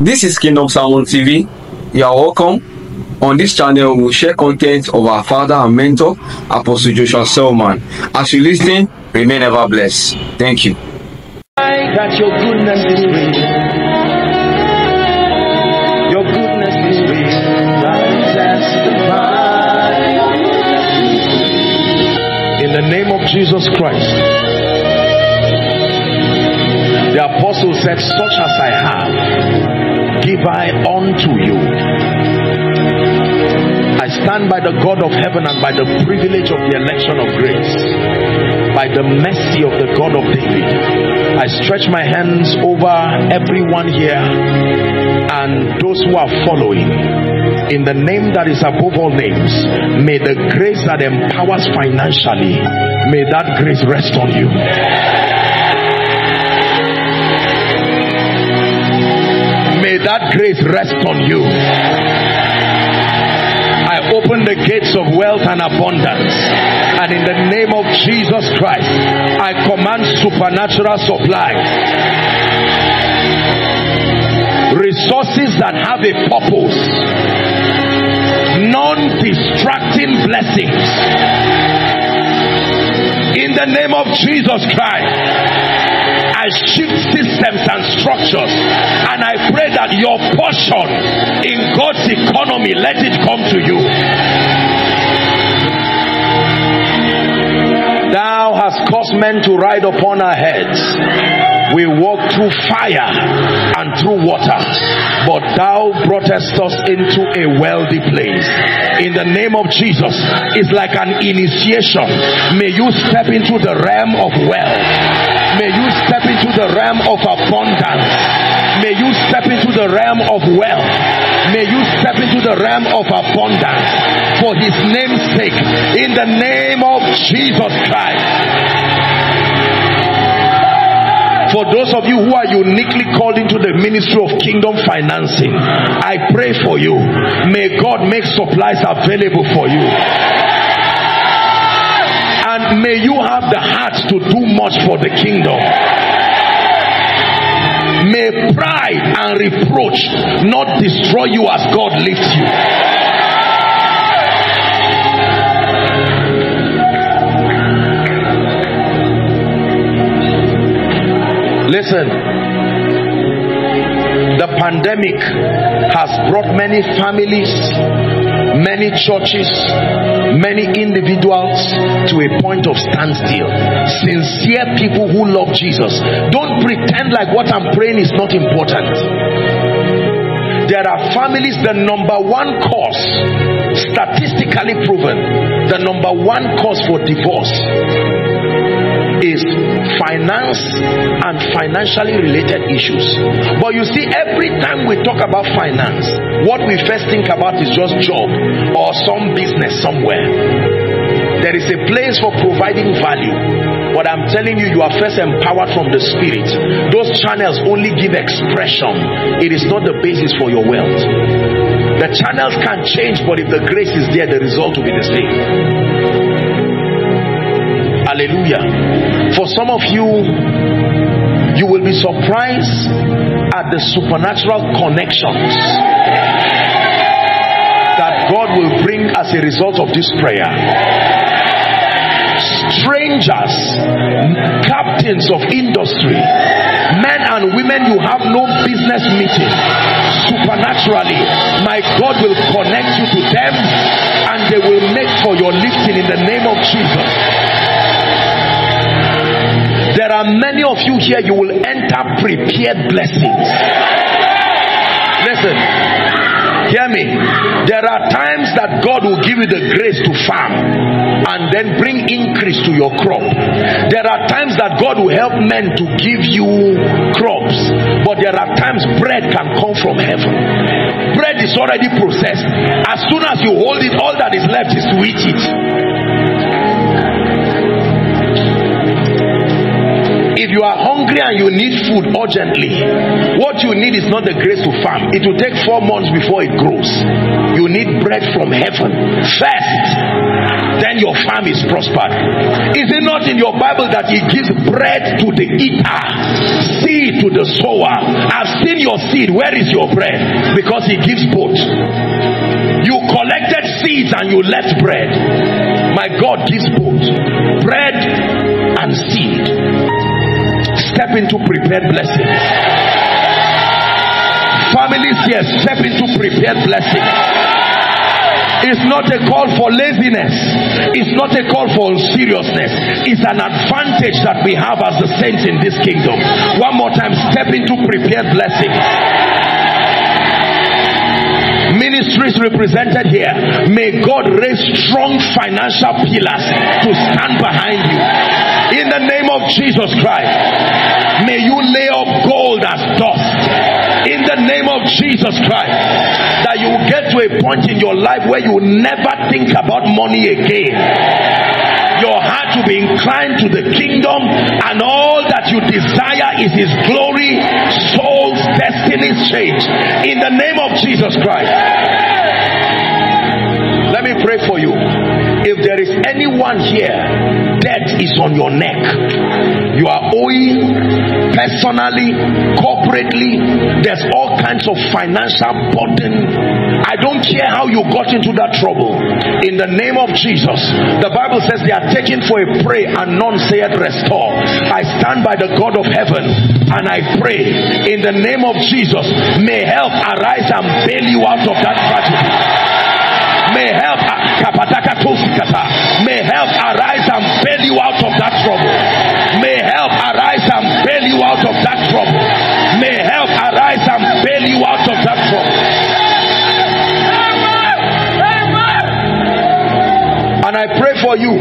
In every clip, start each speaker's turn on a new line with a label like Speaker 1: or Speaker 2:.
Speaker 1: This is Kingdom Salmon TV. You are welcome. On this channel, we share content of our father and mentor, Apostle Joshua Selman. As you listen, remain ever blessed. Thank you.
Speaker 2: That your goodness is real. Your goodness is real. In the name of Jesus Christ. The apostle said, Such as I have, give I unto you. I stand by the God of heaven and by the privilege of the election of grace, by the mercy of the God of David. I stretch my hands over everyone here and those who are following. In the name that is above all names, may the grace that empowers financially, may that grace rest on you. May that grace rest on you I open the gates of wealth and abundance. And in the name of Jesus Christ, I command supernatural supply. Resources that have a purpose, non distracting blessings. In the name of Jesus Christ. I shift systems and structures. And I pray that your portion in God's economy, let it come to you. Thou hast caused men to ride upon our heads. We walk through fire and through water, but thou broughtest us into a wealthy place. In the name of Jesus, it's like an initiation. May you step into the realm of wealth. May you step into the realm of abundance. May you step into the realm of wealth. May you step into the realm of abundance for his name's sake. In the name of Jesus Christ. For those of you who are uniquely called into the ministry of kingdom financing, I pray for you. May God make supplies available for you and may you have the heart to do much for the kingdom. May pride and reproach not destroy you as God lifts you. Listen, the pandemic has brought many families many churches, many individuals to a point of standstill. Sincere people who love Jesus. Don't pretend like what I'm praying is not important. There are families, the number one cause, statistically proven, the number one cause for divorce is finance and financially related issues. But you see, every time we talk about finance, what we first think about is just job or some business somewhere. There is a place for providing value. But I'm telling you, you are first empowered from the spirit. Those channels only give expression, it is not the basis for your wealth. The channels can change, but if the grace is there, the result will be the same. Hallelujah. For some of you, you will be surprised at the supernatural connections that God will bring as a result of this prayer. Strangers, captains of industry, men and women you have no business meeting, supernaturally, my God will connect you to them and they will make for your lifting in the name of Jesus. There are many of you here, you will enter prepared blessings. Listen, hear me. There are times that God will give you the grace to farm and then bring increase to your crop. There are times that God will help men to give you crops, but there are times bread can come from heaven. Bread is already processed. As soon as you hold it, all that is left is to eat it. If you are hungry and you need food urgently, what you need is not the grace to farm. It will take four months before it grows. You need bread from heaven first. Then your farm is prospered. Is it not in your Bible that He gives bread to the eater, seed to the sower? I've seen your seed. Where is your bread? Because He gives both. You collected seeds and you left bread. My God gives both bread and seed. Step into prepared blessings. Families here, step into prepared blessings. It's not a call for laziness. It's not a call for seriousness. It's an advantage that we have as the saints in this kingdom. One more time, step into prepared blessings ministries represented here, may God raise strong financial pillars to stand behind you. In the name of Jesus Christ, may you lay up gold as dust. In the name of Jesus Christ, that you get to a point in your life where you will never think about money again. Your heart to be inclined to the kingdom and all that you desire is his glory souls destinies change in the name of jesus christ. Let me pray for you if there is anyone here debt is on your neck you are owing personally corporately there's all kinds of financial burden. I don't care how you got into that trouble. In the name of jesus the bible says they are taken for a prey and none saith restore. I stand by the god of heaven and i pray in the name of jesus may help arise and bail you out of that tragedy may help uh, may help arise and bail you out of that trouble. May help arise and bail you out of that trouble. May help arise and bail you out of that trouble. And I pray for you.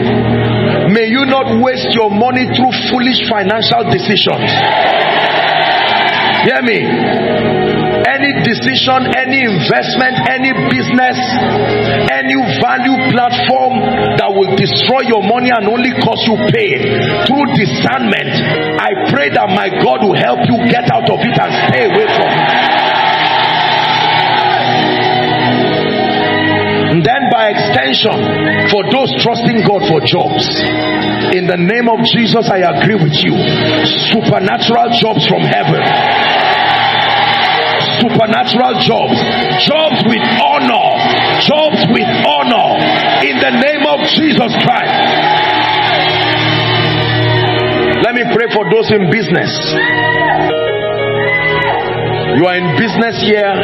Speaker 2: May you not waste your money through foolish financial decisions hear me. Any decision, any investment, any business, any value platform that will destroy your money and only cause you pain through discernment, I pray that my God will help you get out of it and stay away from By extension, for those trusting God for jobs, in the name of Jesus, I agree with you. Supernatural jobs from heaven supernatural jobs, jobs with honor, jobs with honor in the name of Jesus Christ. Let me pray for those in business. You are in business here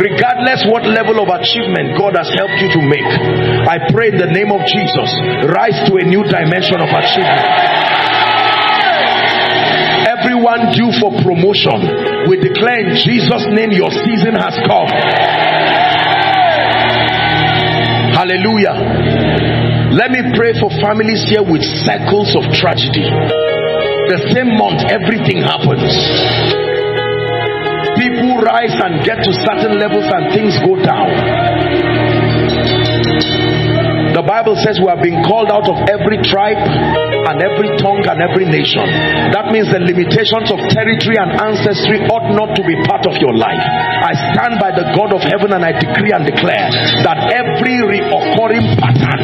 Speaker 2: regardless what level of achievement God has helped you to make, I pray in the name of Jesus, rise to a new dimension of achievement everyone due for promotion, we declare in Jesus' name your season has come. Hallelujah. Let me pray for families here with cycles of tragedy. The same month, everything happens. Rise and get to certain levels and things go down. The Bible says we have been called out of every tribe and every tongue and every nation. That means the limitations of territory and ancestry ought not to be part of your life. I stand by the God of heaven and I decree and declare that every reoccurring pattern,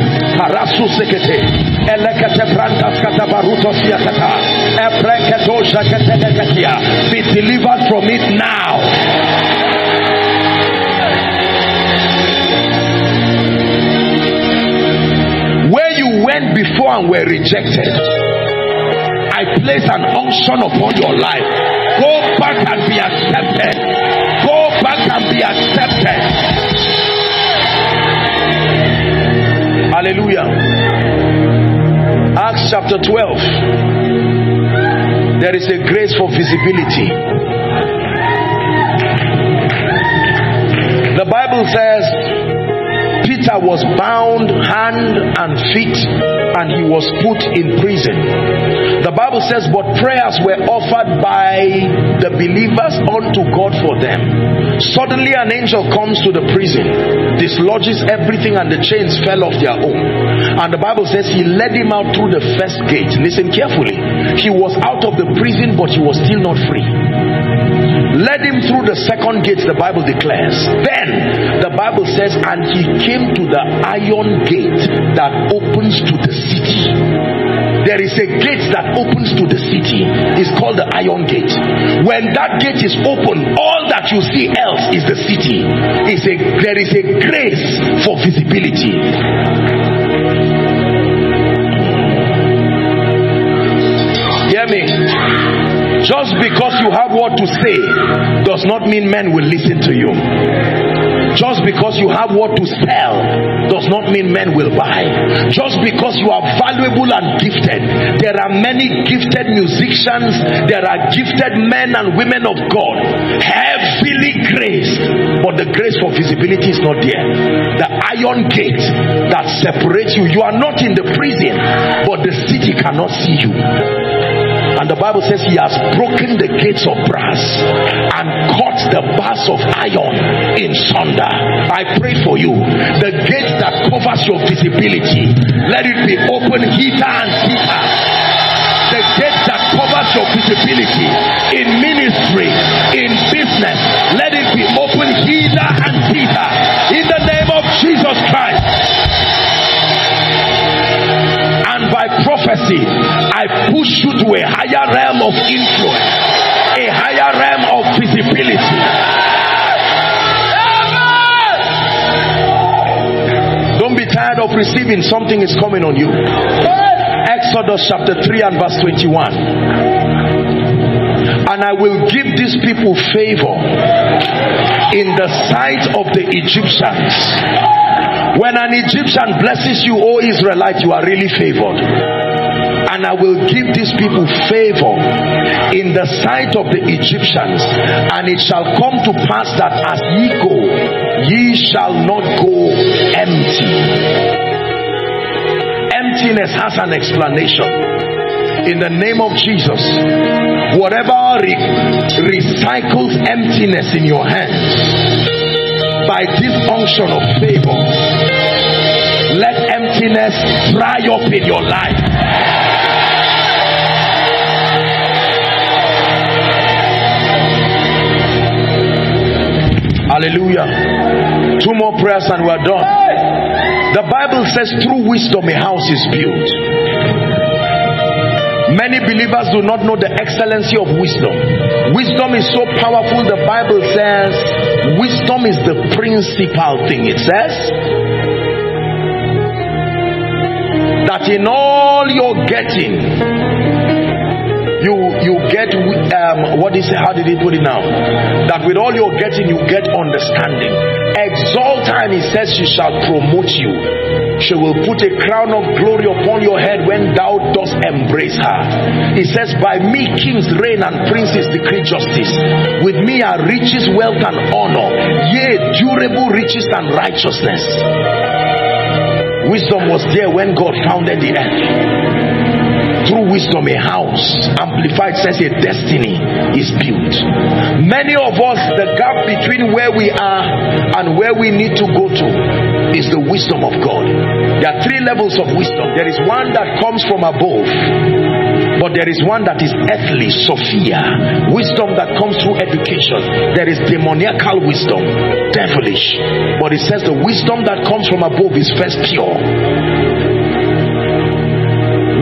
Speaker 2: be delivered from it now. And were rejected. I place an unction upon your life. Go back and be accepted. Go back and be accepted. Hallelujah. Acts chapter 12. There is a grace for visibility. The Bible says Peter was bound hand and feet and he was put in prison. The Bible says, but prayers were offered by the believers unto God for them. Suddenly, an angel comes to the prison, dislodges everything, and the chains fell off their own. And the Bible says he led him out through the first gate. Listen carefully He was out of the prison, but he was still not free. Led him through the second gate, the Bible declares. Then the Bible says, and he came to the iron gate that opens to the city there is a gate that opens to the city. It's called the iron gate. When that gate is open, all that you see else is the city. It's a, there is a grace for visibility. Just because you have what to say does not mean men will listen to you. Just because you have what to sell does not mean men will buy. Just because you are valuable and gifted, there are many gifted musicians, there are gifted men and women of God, heavily graced, but the grace for visibility is not there. The iron gate that separates you, you are not in the prison, but the city cannot see you. And the Bible says he has broken the gates of brass and cut the bars of iron in sunder. I pray for you. The gate that covers your visibility, let it be open hither and thither. The gate that covers your visibility in ministry, in business, let it be open hither and thither. In the name of Jesus Christ. I push you to a higher realm of influence, a higher realm of visibility. Don't be tired of receiving, something is coming on you. Exodus chapter 3 and verse 21. And I will give these people favor in the sight of the Egyptians. When an Egyptian blesses you, O Israelite, you are really favored and I will give these people favor in the sight of the Egyptians, and it shall come to pass that as ye go, ye shall not go empty. Emptiness has an explanation. In the name of Jesus, whatever re- recycles emptiness in your hands by this function of favor, let emptiness dry up in your life. Hallelujah. Two more prayers and we're done. The Bible says, through wisdom, a house is built. Many believers do not know the excellency of wisdom. Wisdom is so powerful, the Bible says, wisdom is the principal thing. It says that in all your getting, you you um, what is? How did he put it now? That with all you're getting, you get understanding. Exalt her, and he says she shall promote you. She will put a crown of glory upon your head when thou dost embrace her. He says, By me kings reign and princes decree justice. With me are riches, wealth, and honor, yea, durable riches and righteousness. Wisdom was there when God founded the earth through wisdom a house amplified says a destiny is built. Many of us the gap between where we are and where we need to go to is the wisdom of god. There are three levels of wisdom. There is one that comes from above but there is one that is earthly sophia. Wisdom that comes through education. There is demoniacal wisdom devilish. But it says the wisdom that comes from above is first pure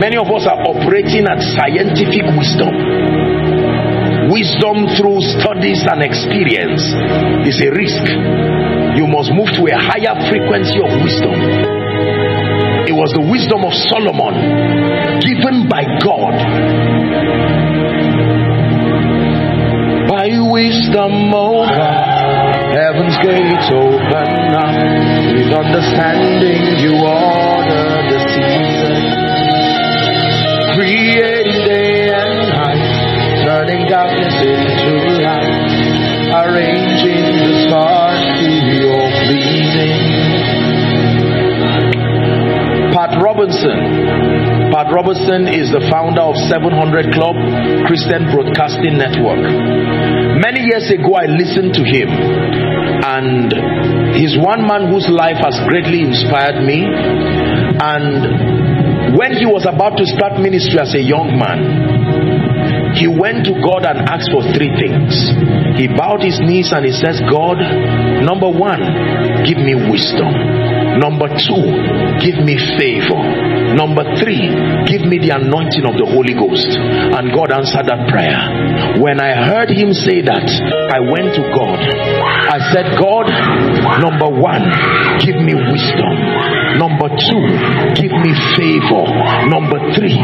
Speaker 2: Many of us are operating at scientific wisdom. Wisdom through studies and experience is a risk. You must move to a higher frequency of wisdom. It was the wisdom of Solomon given by God. By wisdom, oh God, heaven's gates open up. With understanding, you order the seasons day and night, turning darkness into light, arranging the stars to your pleasing. Pat Robertson. Pat Robertson is the founder of 700 Club Christian Broadcasting Network. Many years ago, I listened to him, and he's one man whose life has greatly inspired me. And When he was about to start ministry as a young man, he went to God and asked for three things. He bowed his knees and he says, God, number one, give me wisdom. Number two, give me favor. Number three, give me the anointing of the Holy Ghost. And God answered that prayer. When I heard him say that, I went to God. I said, God, number one, give me wisdom. Number two, give me favor. Number three,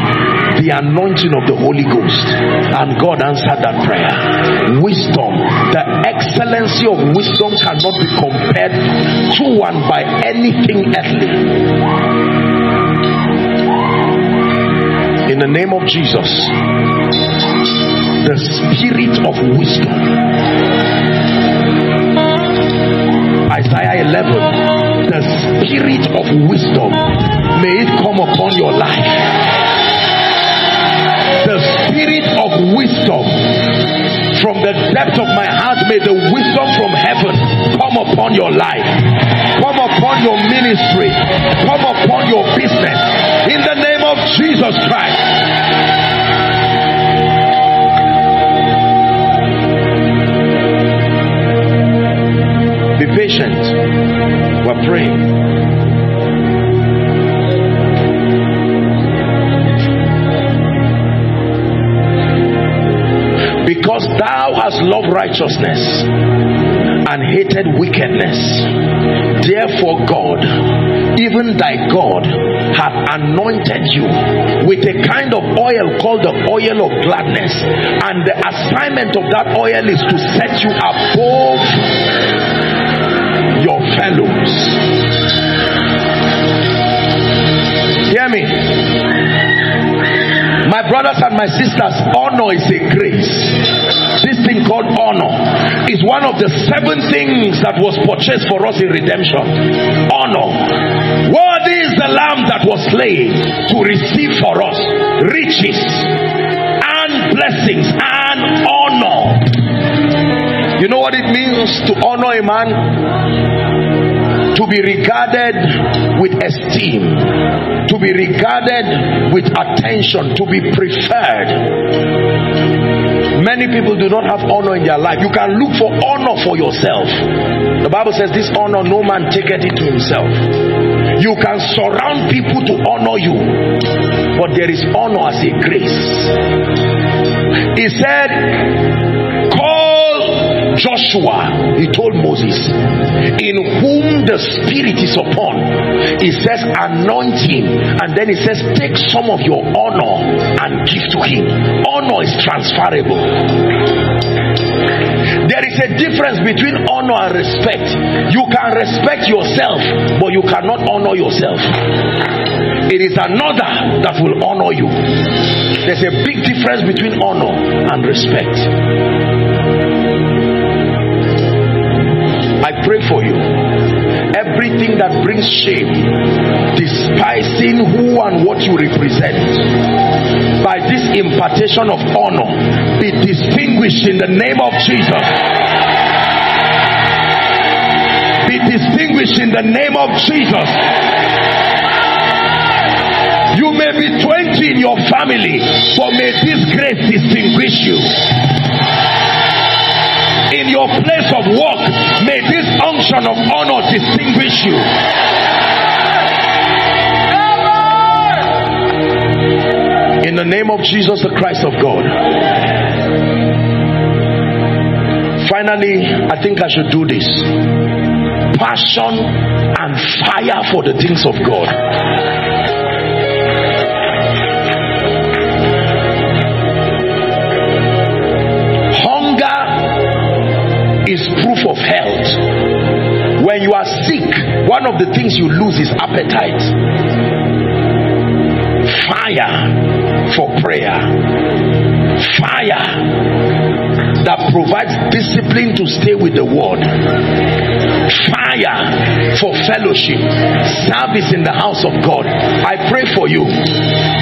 Speaker 2: the anointing of the Holy Ghost. And God answered that prayer. Wisdom, the excellency of wisdom cannot be compared to one by anything earthly. The name of Jesus, the spirit of wisdom. Isaiah 11, the spirit of wisdom, may it come upon your life. The spirit of wisdom from the depth of my heart, may the wisdom from heaven come upon your life come upon your ministry, come upon your and hated wickedness. Therefore, God, even thy God, hath anointed you with a kind of oil called the oil of gladness. And the assignment of that oil is to set you above your fellows. Hear me. My brothers and my sisters, honor is a grace thing called honor is one of the seven things that was purchased for us in redemption. Honor. What is the lamb that was slain to receive for us riches and blessings and honor. You know what it means to honor a man? to be regarded with esteem, to be regarded with attention, to be preferred. Many people do not have honor in their life. You can look for honor for yourself. The Bible says, This honor no man taketh it to himself. You can surround people to honor you, but there is honor as a grace. He said, Joshua, he told Moses, in whom the Spirit is upon, he says, anoint him. And then he says, take some of your honor and give to him. Honor is transferable. There is a difference between honor and respect. You can respect yourself, but you cannot honor yourself. It is another that will honor you. There's a big difference between honor and respect. Pray for you. Everything that brings shame, despising who and what you represent, by this impartation of honor, be distinguished in the name of Jesus. Be distinguished in the name of Jesus. You may be 20 in your family, but may this grace distinguish you in your place of work, may this unction of honor distinguish you. In the name of Jesus, the Christ of God. Finally, I think I should do this passion and fire for the things of God. One of the things you lose is appetite. Fire for prayer. Fire that provides discipline to stay with the word. Fire for fellowship, service in the house of God. I pray for you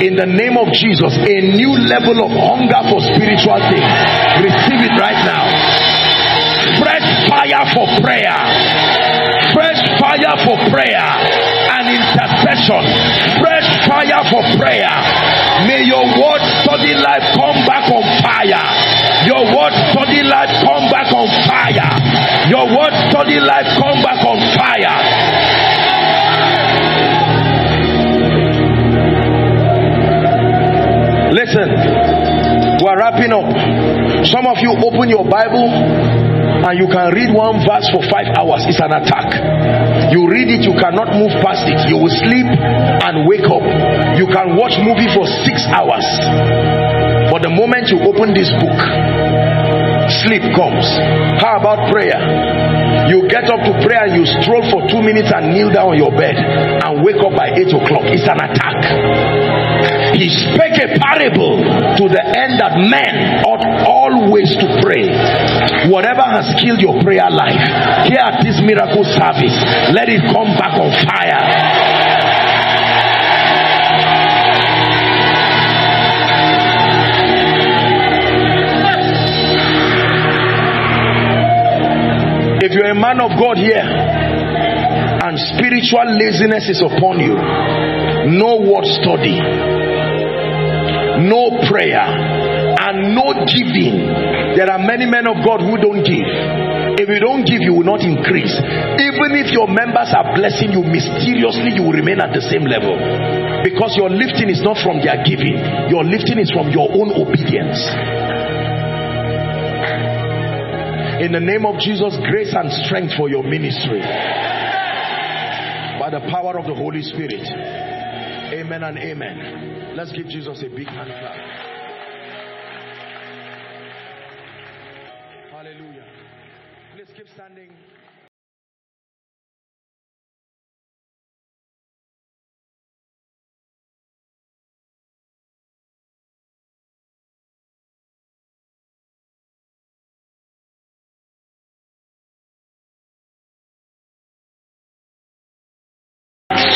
Speaker 2: in the name of Jesus a new level of hunger for spiritual things. Receive it right now fresh fire for prayer, fire for prayer and intercession, fresh fire for prayer. May your word study life come back on fire. Your word study life come back on fire. Your word study life come back on fire. Listen, we're wrapping up. Some of you open your Bible and you can read one verse for five hours, it's an attack. You read it, you cannot move past it. You will sleep and wake up. You can watch movie for six hours. But the moment you open this book, sleep comes. How about prayer? You get up to prayer and you stroll for two minutes and kneel down on your bed and wake up by eight o'clock. It's an attack. He spake a parable to the end that men ought always to pray. Whatever has killed your prayer life, here at this miracle service, let it come back on fire. If you're a man of God here and spiritual laziness is upon you, no word study, no prayer, no giving. There are many men of God who don't give. If you don't give, you will not increase. Even if your members are blessing you mysteriously, you will remain at the same level. Because your lifting is not from their giving, your lifting is from your own obedience. In the name of Jesus, grace and strength for your ministry. By the power of the Holy Spirit. Amen and amen. Let's give Jesus a big hand clap.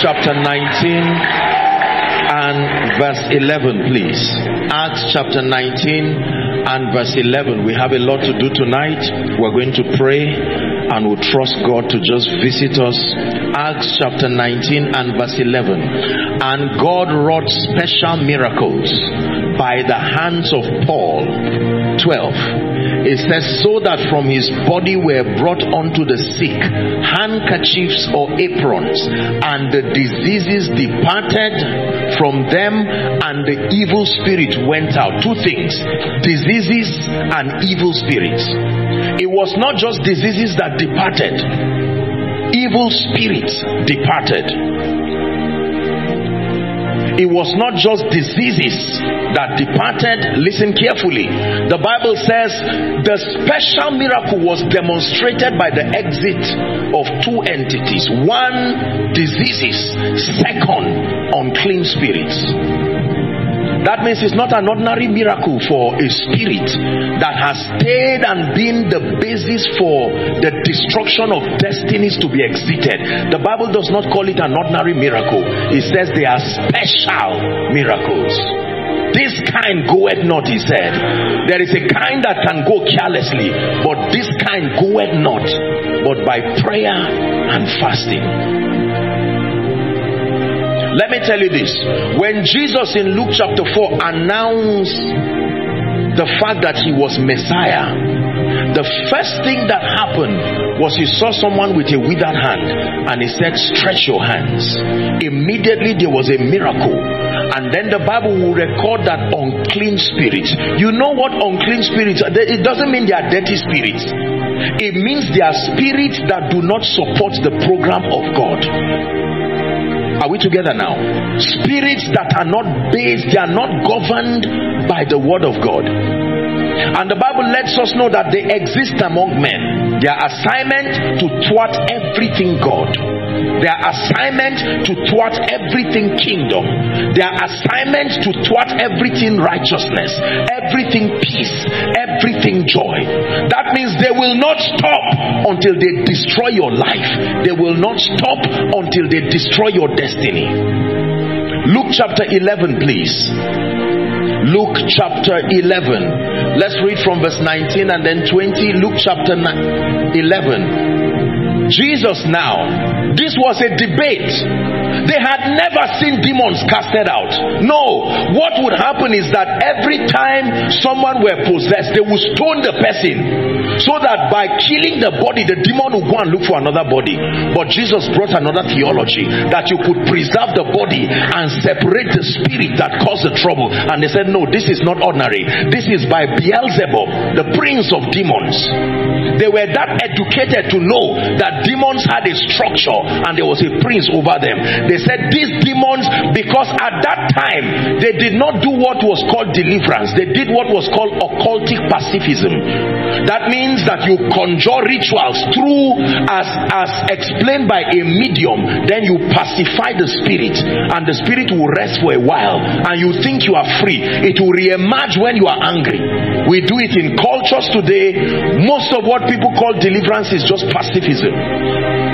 Speaker 2: Chapter 19 and verse 11, please. Acts chapter 19 and verse 11. We have a lot to do tonight. We're going to pray and we'll trust God to just visit us. Acts chapter 19 and verse 11. And God wrought special miracles by the hands of Paul. 12 it says, so that from his body were brought unto the sick handkerchiefs or aprons, and the diseases departed from them, and the evil spirit went out. Two things diseases and evil spirits. It was not just diseases that departed, evil spirits departed it was not just diseases that departed. Listen carefully. The Bible says the special miracle was demonstrated by the exit of two entities one, diseases, second, unclean spirits. That means it's not an ordinary miracle for a spirit that has stayed and been the basis for the destruction of destinies to be exited. The Bible does not call it an ordinary miracle, it says they are special miracles. This kind goeth not, he said. There is a kind that can go carelessly, but this kind goeth not, but by prayer and fasting. Let me tell you this. When Jesus in Luke chapter 4 announced the fact that he was Messiah, the first thing that happened was he saw someone with a withered hand and he said, Stretch your hands. Immediately there was a miracle. And then the Bible will record that unclean spirits. You know what unclean spirits are? It doesn't mean they are dirty spirits, it means they are spirits that do not support the program of God. Are we together now? Spirits that are not based, they are not governed by the word of God. And the Bible lets us know that they exist among men. Their assignment to thwart everything God. Their assignment to thwart everything kingdom. Their assignment to thwart everything righteousness, everything peace, everything joy. That means they will not stop until they destroy your life. They will not stop until they destroy your destiny. Luke chapter 11, please. Luke chapter 11. Let's read from verse 19 and then 20. Luke chapter 11. Jesus now, this was a debate. They had never seen demons casted out. No. What would happen is that every time someone were possessed, they would stone the person so that by killing the body, the demon would go and look for another body. But Jesus brought another theology that you could preserve the body and separate the spirit that caused the trouble. And they said, No, this is not ordinary. This is by Beelzebub, the prince of demons. They were that educated to know that demons had a structure and there was a prince over them. They said these demons, because at that time they did not do what was called deliverance, they did what was called occultic pacifism. That means that you conjure rituals through as as explained by a medium, then you pacify the spirit, and the spirit will rest for a while, and you think you are free. It will re-emerge when you are angry. We do it in cultures today. Most of what people call deliverance is just pacifism.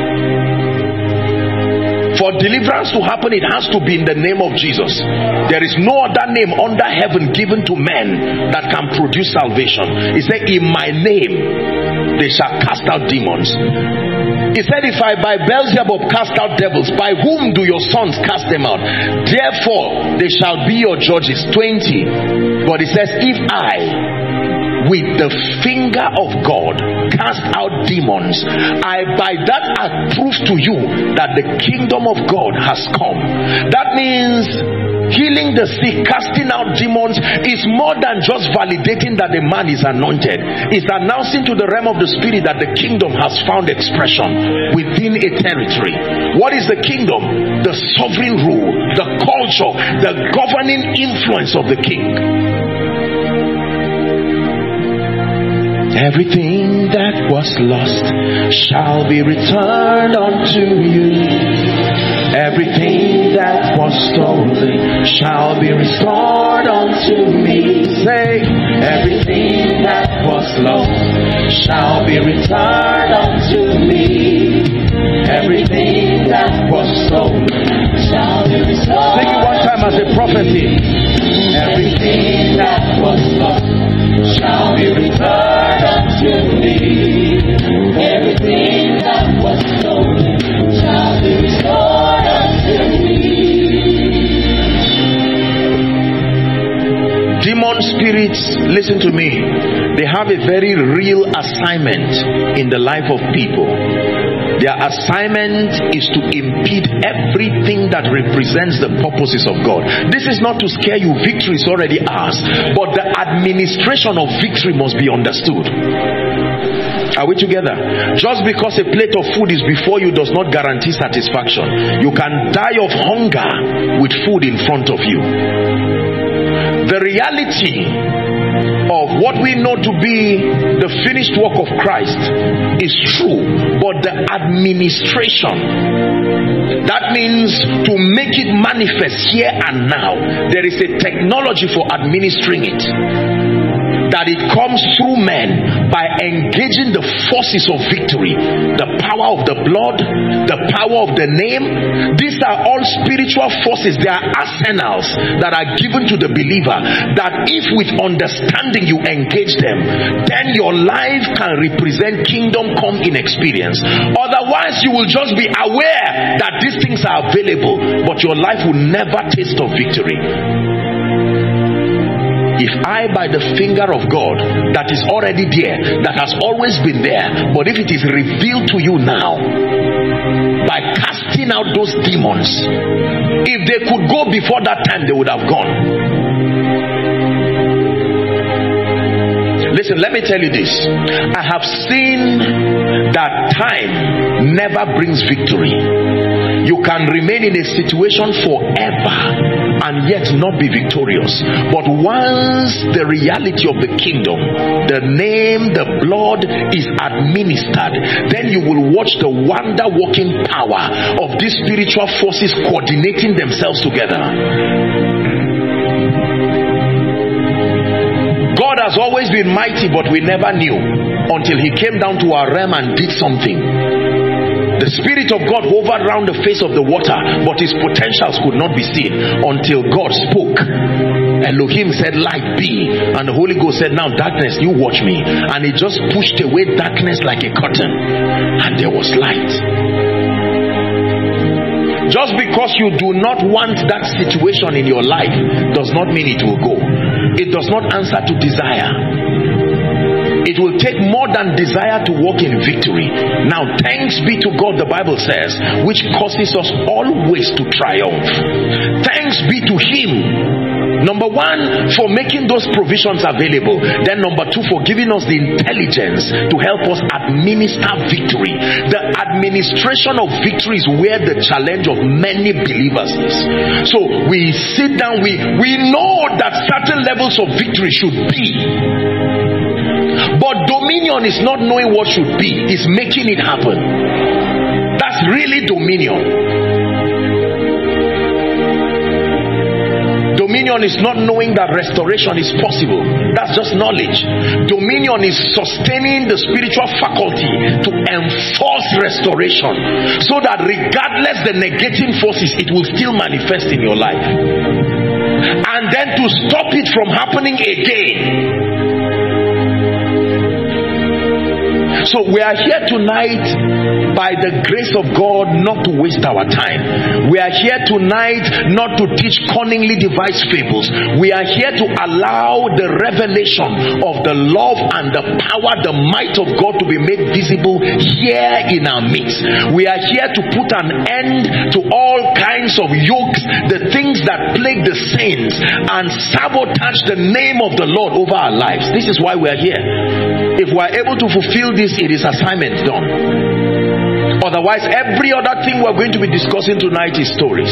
Speaker 2: For deliverance to happen, it has to be in the name of Jesus. There is no other name under heaven given to men that can produce salvation. He said, In my name they shall cast out demons. He said, If I by Beelzebub cast out devils, by whom do your sons cast them out? Therefore, they shall be your judges. 20. But he says, If I with the finger of God cast out demons. I by that I prove to you that the kingdom of God has come. That means healing the sick, casting out demons is more than just validating that the man is anointed. It's announcing to the realm of the spirit that the kingdom has found expression within a territory. What is the kingdom? The sovereign rule, the culture, the governing influence of the king. Everything that was lost shall be returned unto you. Everything that was stolen shall be restored unto me. Say, everything that was lost shall be returned unto me. Everything that was stolen shall be restored. Sing it one time as a prophecy. Everything that was lost shall be returned spirits, listen to me, they have a very real assignment in the life of people. Their assignment is to impede everything that represents the purposes of God. This is not to scare you, victory is already ours, but the administration of victory must be understood. Are we together? Just because a plate of food is before you does not guarantee satisfaction. You can die of hunger with food in front of you. The reality what we know to be the finished work of Christ is true, but the administration that means to make it manifest here and now, there is a technology for administering it that it comes through men by engaging the forces of victory, the power of the blood, the power of the name. These are all spiritual forces, they are arsenals that are given to the believer. That if with understanding you engage them, then your life can represent kingdom come in experience. Otherwise, you will just be aware that these things are available, but your life will never taste of victory. If I, by the finger of God that is already there, that has always been there, but if it is revealed to you now, by casting out those demons, if they could go before that time, they would have gone. Listen, let me tell you this. I have seen that time never brings victory. You can remain in a situation forever and yet not be victorious. But once the reality of the kingdom, the name, the blood is administered, then you will watch the wonder working power of these spiritual forces coordinating themselves together. God has always been mighty, but we never knew until He came down to our realm and did something. The Spirit of God hovered around the face of the water, but his potentials could not be seen until God spoke. Elohim said, Light be. And the Holy Ghost said, Now darkness, you watch me. And he just pushed away darkness like a curtain. And there was light. Just because you do not want that situation in your life does not mean it will go. It does not answer to desire. It will take more than desire to walk in victory. Now, thanks be to God, the Bible says, which causes us always to triumph. Thanks be to Him Number one, for making those provisions available. Then, number two, for giving us the intelligence to help us administer victory. The administration of victory is where the challenge of many believers is. So, we sit down, we, we know that certain levels of victory should be. But dominion is not knowing what should be, it's making it happen. That's really dominion. Dominion is not knowing that restoration is possible. That's just knowledge. Dominion is sustaining the spiritual faculty to enforce restoration so that regardless the negating forces, it will still manifest in your life. And then to stop it from happening again So we are here tonight by the grace of God not to waste our time. We are here tonight not to teach cunningly devised fables. We are here to allow the revelation of the love and the power, the might of God to be made visible here in our midst. We are here to put an end to all kinds of yokes, the things that plague the saints and sabotage the name of the Lord over our lives. This is why we are here. If we are able to fulfill this, it is assignment done. Otherwise, every other thing we're going to be discussing tonight is stories.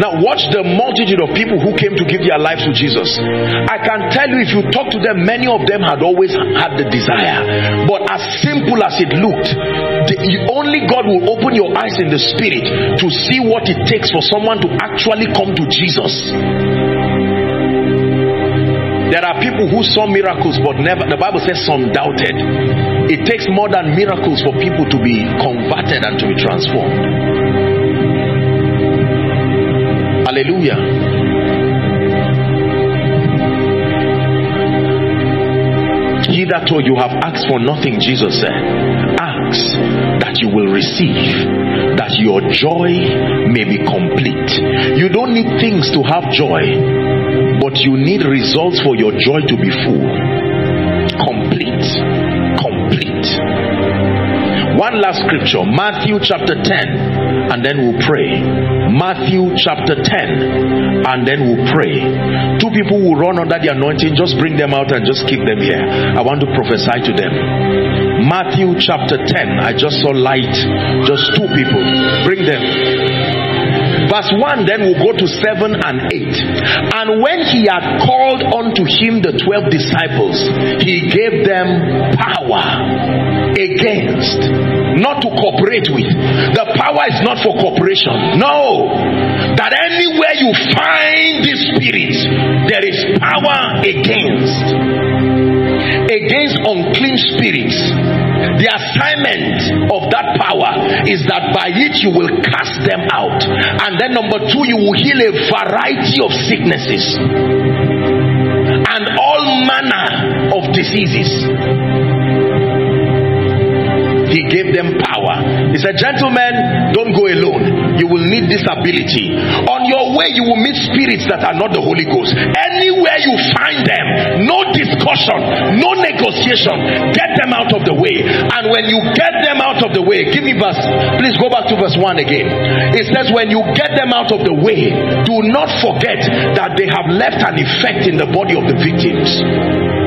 Speaker 2: Now, watch the multitude of people who came to give their lives to Jesus. I can tell you, if you talk to them, many of them had always had the desire. But as simple as it looked, the, only God will open your eyes in the spirit to see what it takes for someone to actually come to Jesus. There are people who saw miracles, but never, the Bible says some doubted. It takes more than miracles for people to be converted and to be transformed. Hallelujah. He that told you have asked for nothing, Jesus said, ask that you will receive, that your joy may be complete. You don't need things to have joy but you need results for your joy to be full. Complete. Complete. One last scripture Matthew chapter 10, and then we'll pray. Matthew chapter 10, and then we'll pray. Two people will run under the anointing, just bring them out and just keep them here. I want to prophesy to them. Matthew chapter 10, I just saw light, just two people. Bring them. Verse 1 then will go to 7 and 8. And when he had called unto him the 12 disciples, he gave them power against, not to cooperate with. The power is not for cooperation. No. That anywhere you find this spirit, there is power against against unclean spirits. The assignment of that power is that by it you will cast them out. And then, number two, you will heal a variety of sicknesses and all manner of diseases. He gave them power. He said, Gentlemen, don't go alone. You will need this ability. On your way, you will meet spirits that are not the Holy Ghost. Anywhere you find them, no discussion, no negotiation. Get them out of the way. And when you get them out of the way, give me verse. Please go back to verse 1 again. It says, When you get them out of the way, do not forget that they have left an effect in the body of the victims.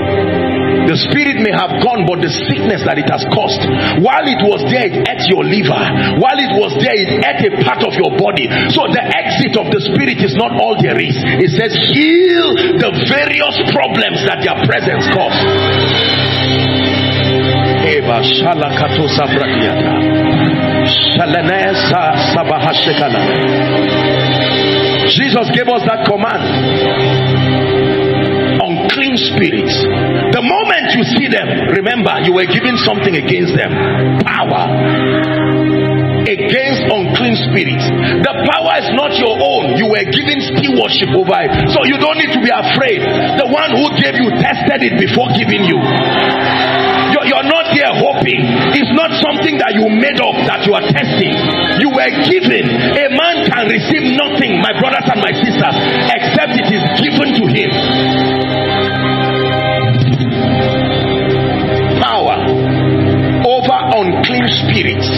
Speaker 2: The spirit may have gone, but the sickness that it has caused, while it was there, it ate your liver. While it was there, it ate a part of your body. So the exit of the spirit is not all there is. It says, heal the various problems that their presence caused. Jesus gave us that command spirits. The moment you see them, remember you were giving something against them power against unclean spirits. The power is not your own. You were given stewardship over it. So you don't need to be afraid. The one who gave you tested it before giving you. You're, you're not here hoping. It's not something that you made up that you are testing. You were given. A man can receive nothing, my brothers and my sisters, except it is given to him. Spirits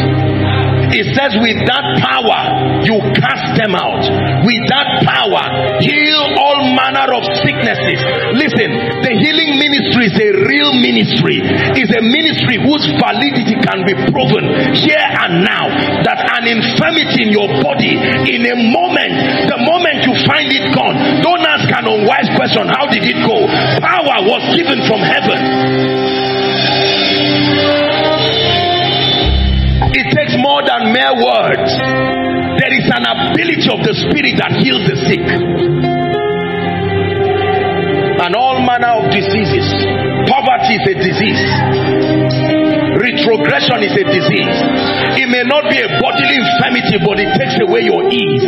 Speaker 2: it says, with that power, you cast them out. With that power, heal all manner of sicknesses. Listen, the healing ministry is a real ministry. It's a ministry whose validity can be proven here and now. That an infirmity in your body, in a moment, the moment you find it gone, don't ask an unwise question, how did it go? Power was given from heaven. Than mere words. There is an ability of the spirit that heals the sick. And all manner of diseases. Poverty is a disease. Retrogression is a disease. It may not be a bodily infirmity, but it takes away your ease.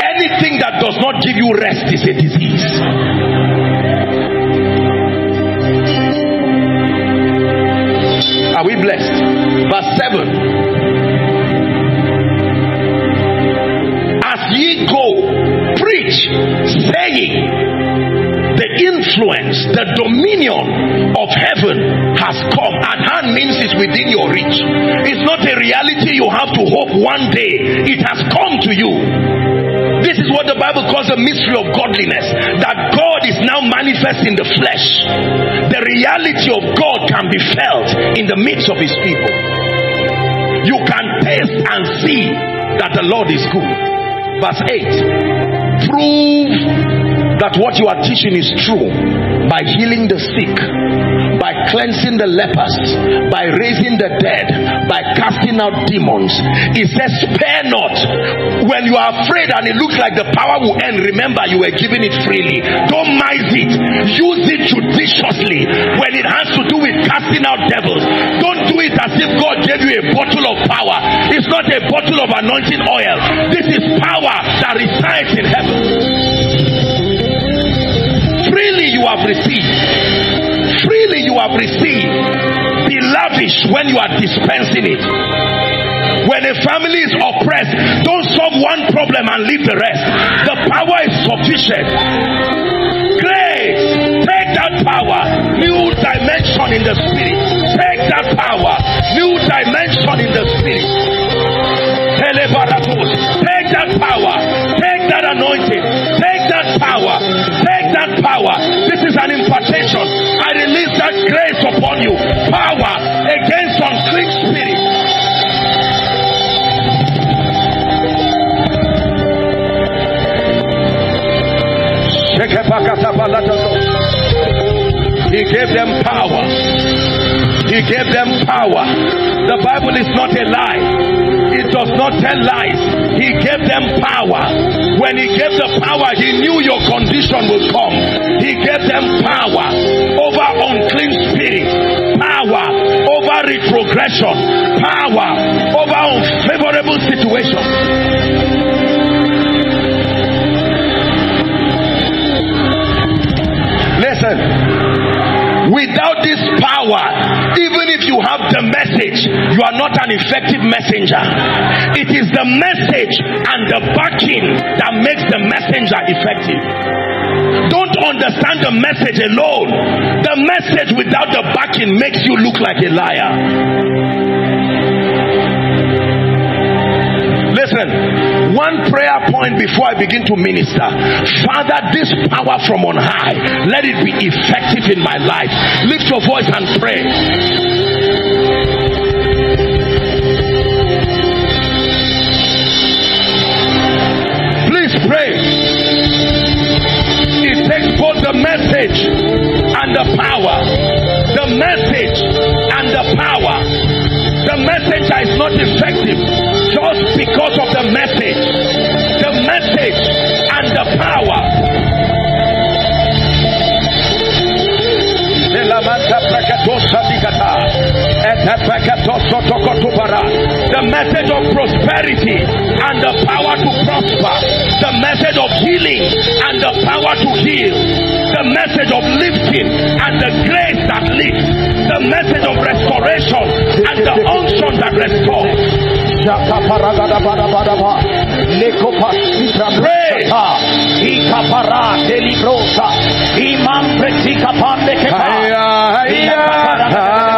Speaker 2: Anything that does not give you rest is a disease. Are we blessed? Verse 7. As ye go, preach, saying, the influence, the dominion of heaven has come. At hand means it's within your reach. It's not a reality you have to hope one day. It has come to you. This is what the Bible calls a mystery of godliness. That God is now manifest in the flesh. The reality of God can be felt in the midst of his people. You can taste and see that the Lord is good. Verse 8 Prove that what you are teaching is true by healing the sick, by cleansing the lepers, by raising the dead, by casting out demons. He says, Spare not. When you are afraid and it looks like the power will end, remember you were giving it freely. Don't mice it, use it judiciously. When it has to do with casting out devils, don't do it as if God gave you a bottle of power. It's not a bottle of anointing oil, this is power that resides in heaven. Have received freely you have received, be lavish when you are dispensing it. When a family is oppressed, don't solve one problem and leave the rest. The power is sufficient. Grace, take that power, new dimension in the spirit. Take that power, new dimension in the spirit. Take that power, take that anointing, take that power, take that power. An impartation. I release that grace upon you. Power against unclean spirit. He gave them power. He gave them power. The Bible is not a lie. It does not tell lies. He gave them power. When he gave the power, he knew your condition would come. He gave them power over unclean spirits, power over retrogression, power over unfavorable situations. Listen, without this power, even if you have the message, you are not an effective messenger. It is the message and the backing that makes the messenger effective. Don't understand the message alone. The message without the backing makes you look like a liar. Listen, one prayer point before I begin to minister. Father, this power from on high, let it be effective in my life. Lift your voice and pray. The message and the power. The message and the power. The messenger is not effective just because of the message, the message and the power. The message of prosperity and the power to prosper, the message of healing and the power to heal, the message of lifting and the grace that lifts, the message of restoration and the unction that restores. Ika parate librosa. Imam pretika pande keta. Ika parate.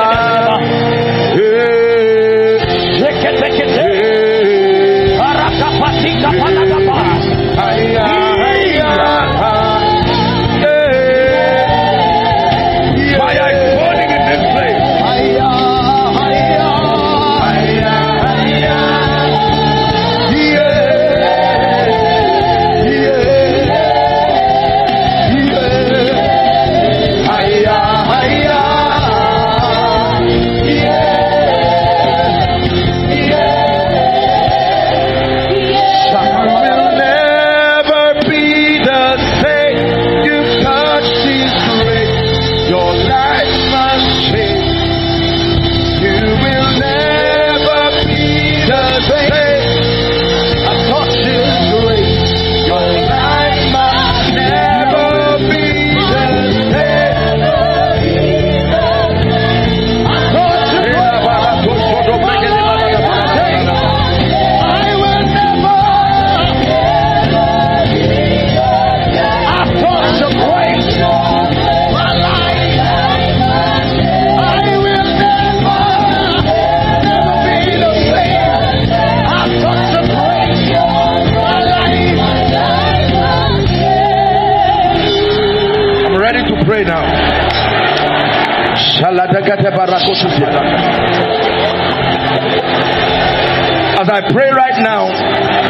Speaker 2: As I pray right now,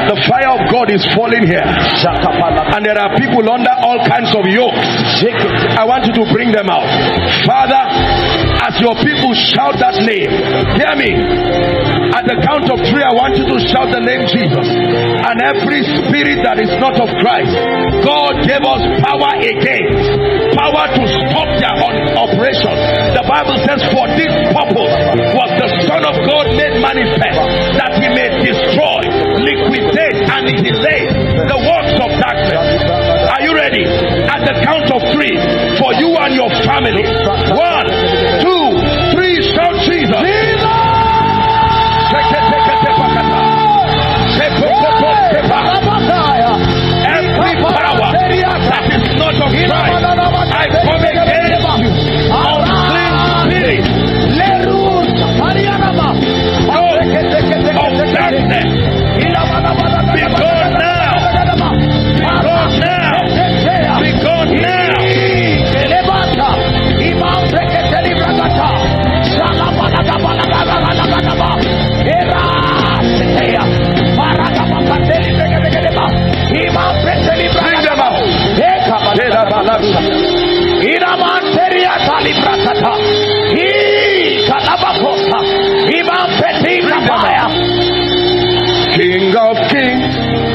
Speaker 2: the fire of God is falling here. And there are people under all kinds of yokes. I want you to bring them out. Father, as your people shout that name, hear me. At the count of three, I want you to shout the name Jesus. And every spirit that is not of Christ, God gave us power against, power to stop their operation. The Bible says, For this purpose was the Son of God made manifest, that he may destroy, liquidate, and delay the works of darkness. Are you ready? At the count of three, for you and your family. One, two, three, shout Jesus. Every power that is not of Christ, King of kings.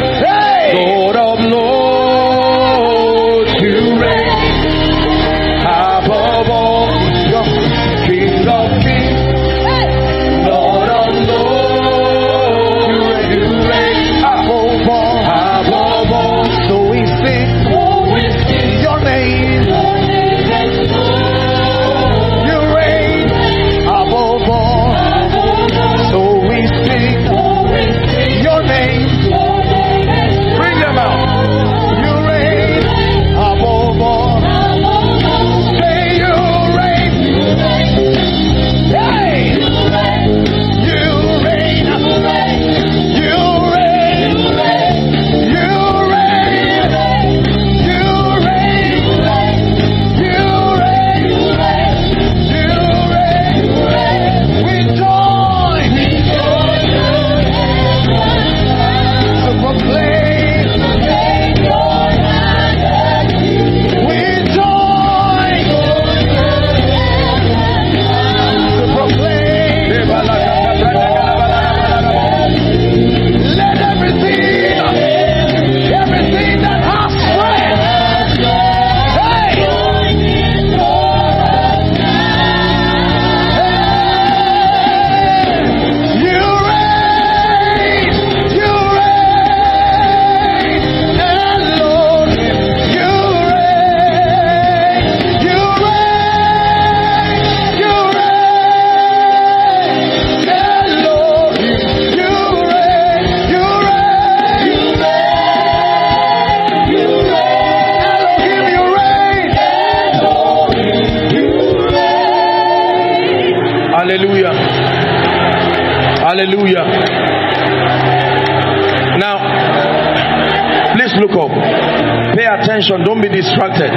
Speaker 2: Attention. Don't be distracted.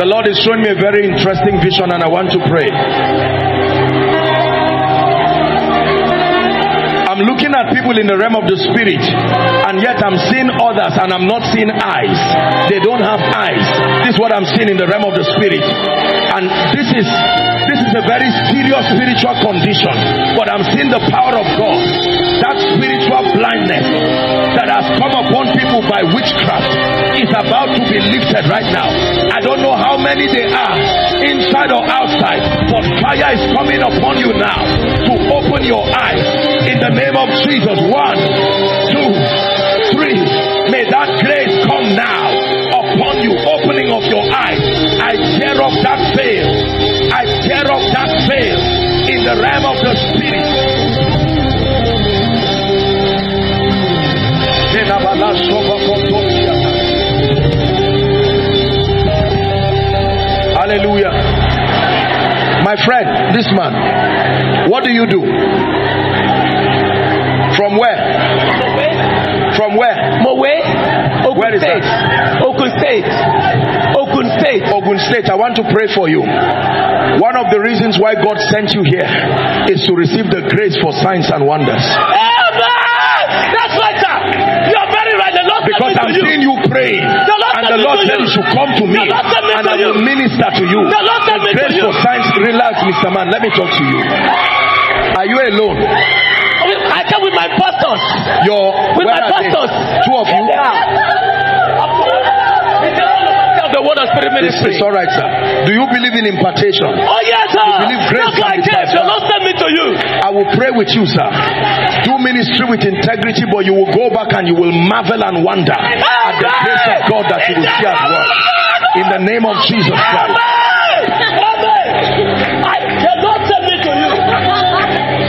Speaker 2: The Lord is showing me a very interesting vision, and I want to pray. Looking at people in the realm of the spirit, and yet I'm seeing others and I'm not seeing eyes. They don't have eyes. This is what I'm seeing in the realm of the spirit. And this is this is a very serious spiritual condition. But I'm seeing the power of God. That spiritual blindness that has come upon people by witchcraft is about to be lifted right now. I don't know how many they are, inside or outside, but fire is coming upon you now to open your eyes in the name of Jesus. One, two, three. May that grace come now upon you, opening of your eyes. I tear off that veil. I tear off that veil in the realm of the spirit. Hallelujah. My friend, this man, what do you do?
Speaker 3: Ogun
Speaker 2: Where is
Speaker 3: State.
Speaker 2: that?
Speaker 3: Ogun State. Ogun State.
Speaker 2: Ogun State. I want to pray for you. One of the reasons why God sent you here is to receive the grace for signs and wonders.
Speaker 3: Amen. That's right, sir. You're very right. The Lord
Speaker 2: Because I'm
Speaker 3: you.
Speaker 2: seeing you praying,
Speaker 3: The Lord
Speaker 2: and the Lord said
Speaker 3: you.
Speaker 2: you should come to me,
Speaker 3: The Lord sent me
Speaker 2: and I will
Speaker 3: you.
Speaker 2: minister to you.
Speaker 3: The Lord to
Speaker 2: grace
Speaker 3: you.
Speaker 2: for signs. Relax, Mr. Man. Let me talk to you. Are you alone?
Speaker 3: I come with my pastors.
Speaker 2: Your
Speaker 3: With my
Speaker 2: are they?
Speaker 3: pastors.
Speaker 2: Two of you.
Speaker 3: Of the word of spirit
Speaker 2: It's,
Speaker 3: ministry.
Speaker 2: it's all right, sir. Do you believe in impartation?
Speaker 3: Oh yes, sir.
Speaker 2: You believe grace can
Speaker 3: like this.
Speaker 2: Transferred?
Speaker 3: Lord sent me to you.
Speaker 2: I will pray with you, sir. Do ministry with integrity, but you will go back and you will marvel and wonder at the grace of God that you will see at work. In the name of Jesus Christ.
Speaker 3: Amen. Amen. I, Lord sent me to you.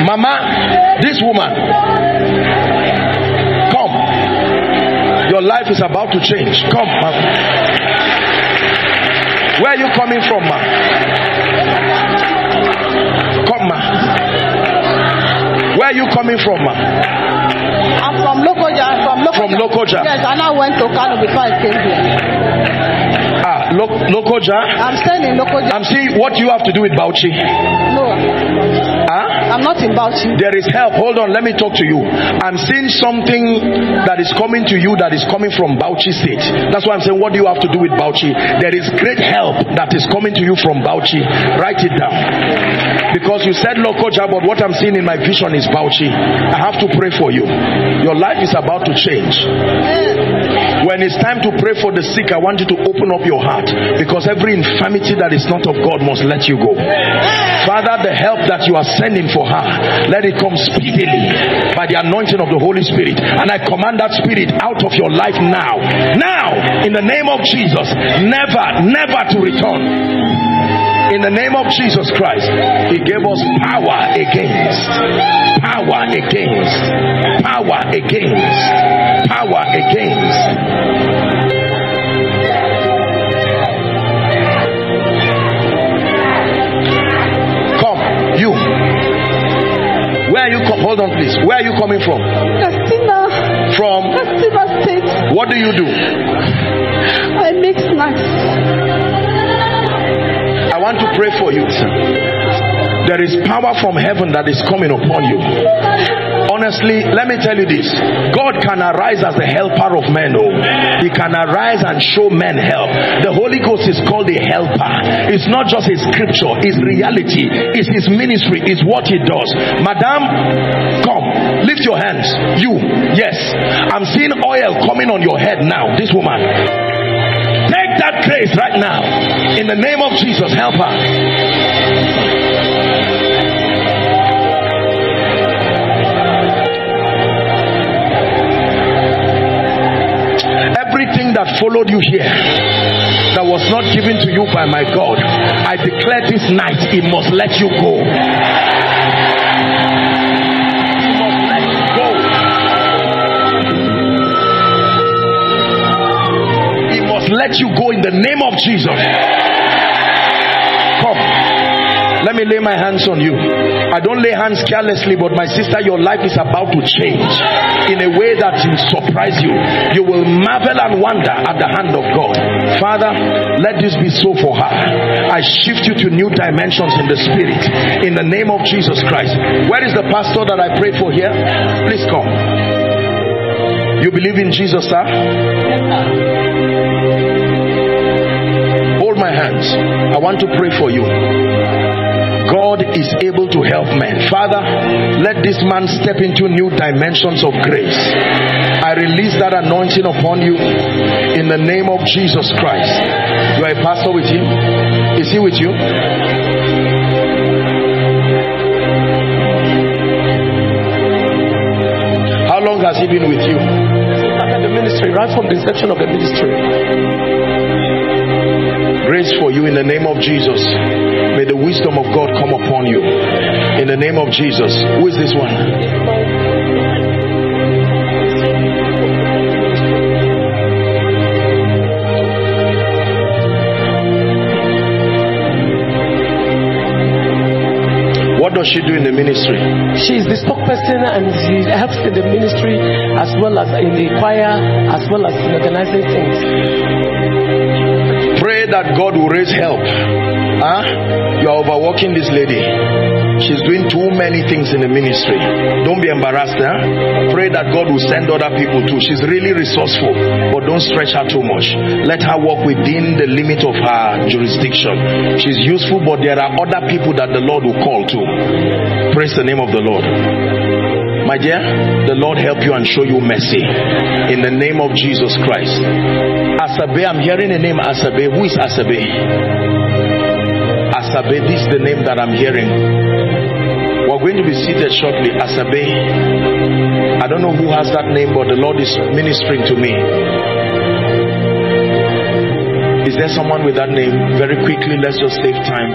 Speaker 2: Mama, this woman, come. Your life is about to change. Come, mama. Where are you coming from, ma? Come, ma. Where are you coming from, ma?
Speaker 4: I'm from Lokoja. From Lokoja.
Speaker 2: From Lokoja.
Speaker 4: Yes, and I went to Kano before I came here.
Speaker 2: Ah, Lo- Lokoja.
Speaker 4: I'm staying in Lokoja.
Speaker 2: I'm seeing what you have to do with Bauchi.
Speaker 4: I'm not in Bauchi.
Speaker 2: There is help. Hold on, let me talk to you. I'm seeing something that is coming to you that is coming from Bauchi State. That's why I'm saying, what do you have to do with Bauchi? There is great help that is coming to you from Bauchi. Write it down. Because you said Lokoja, but what I'm seeing in my vision is Bauchi. I have to pray for you. Your life is about to change. When it's time to pray for the sick, I want you to open up your heart because every infirmity that is not of God must let you go. Father, the help that you are sending for her, let it come speedily by the anointing of the Holy Spirit. And I command that spirit out of your life now. Now, in the name of Jesus, never, never to return. In the name of Jesus Christ, He gave us power against, power against, power against, power against. Come, you. Where are you? Com- Hold on, please. Where are you coming from?
Speaker 4: Katsina.
Speaker 2: From.
Speaker 4: Katsina State.
Speaker 2: What do you do?
Speaker 4: I make snacks.
Speaker 2: I want to pray for you. There is power from heaven that is coming upon you. Honestly, let me tell you this God can arise as the helper of men. Oh, He can arise and show men help. The Holy Ghost is called a helper. It's not just a scripture, it's reality, it's His ministry, it's what He does. Madam, come, lift your hands. You, yes, I'm seeing oil coming on your head now. This woman, that grace right now in the name of Jesus. Help her. Everything that followed you here that was not given to you by my God, I declare this night it must let you go. Let you go in the name of Jesus. Come. Let me lay my hands on you. I don't lay hands carelessly, but my sister, your life is about to change in a way that will surprise you. You will marvel and wonder at the hand of God. Father, let this be so for her. I shift you to new dimensions in the spirit in the name of Jesus Christ. Where is the pastor that I prayed for here? Please come. You believe in Jesus, sir? Hold my hands. I want to pray for you. God is able to help men. Father, let this man step into new dimensions of grace. I release that anointing upon you in the name of Jesus Christ. You are a pastor with him? Is he with you? How long has he been with you?
Speaker 5: Ministry right from the inception of the ministry.
Speaker 2: Grace for you in the name of Jesus. May the wisdom of God come upon you. In the name of Jesus. Who is this one? Does she do in the ministry?
Speaker 5: She is the spokesperson and she helps in the ministry as well as in the choir as well as in organizing things.
Speaker 2: Pray that God will raise help. Huh? You are overworking this lady. She's doing too many things in the ministry. Don't be embarrassed. Huh? Pray that God will send other people too. She's really resourceful, but don't stretch her too much. Let her work within the limit of her jurisdiction. She's useful, but there are other people that the Lord will call to. Praise the name of the Lord. My dear, the Lord help you and show you mercy in the name of Jesus Christ. Asabe, I'm hearing the name Asabe. Who is Asabe? Asabe, this is the name that I'm hearing. We're going to be seated shortly. Asabe. I don't know who has that name, but the Lord is ministering to me. Is there someone with that name? Very quickly, let's just save time.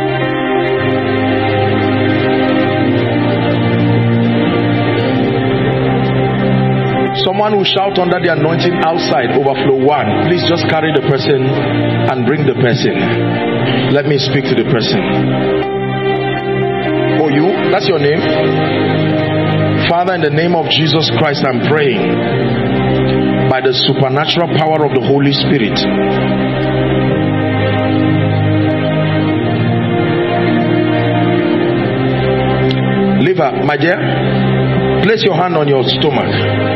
Speaker 2: Someone will shout under the anointing outside, overflow one. Please just carry the person and bring the person. Let me speak to the person. That's your name? Father, in the name of Jesus Christ, I'm praying by the supernatural power of the Holy Spirit. Liver, my dear, place your hand on your stomach.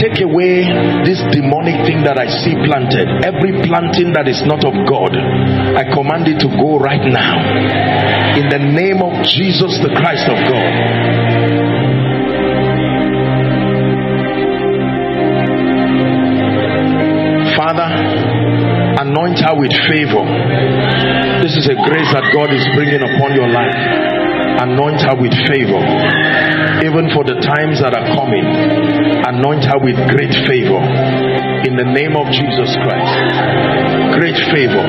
Speaker 2: Take away this demonic thing that I see planted. Every planting that is not of God, I command it to go right now. In the name of Jesus, the Christ of God. Father, anoint her with favor. This is a grace that God is bringing upon your life. Anoint her with favor even for the times that are coming, anoint her with great favor in the name of Jesus Christ. Great favor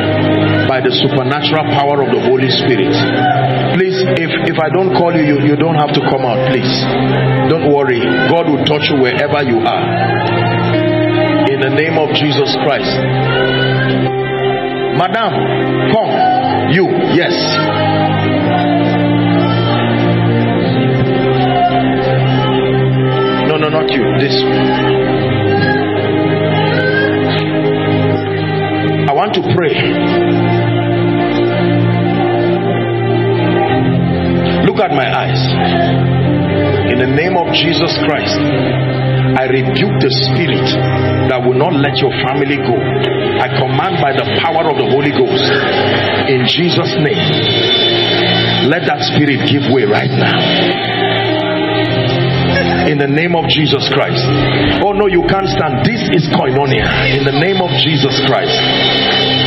Speaker 2: by the supernatural power of the Holy Spirit. Please, if, if I don't call you, you, you don't have to come out, please. Don't worry. God will touch you wherever you are. In the name of Jesus Christ. Madam, come. You, yes. You. This. I want to pray. Look at my eyes. In the name of Jesus Christ, I rebuke the spirit that will not let your family go. I command by the power of the Holy Ghost in Jesus' name. Let that spirit give way right now in the name of Jesus Christ. Oh no, you can't stand. This is koinonia in the name of Jesus Christ.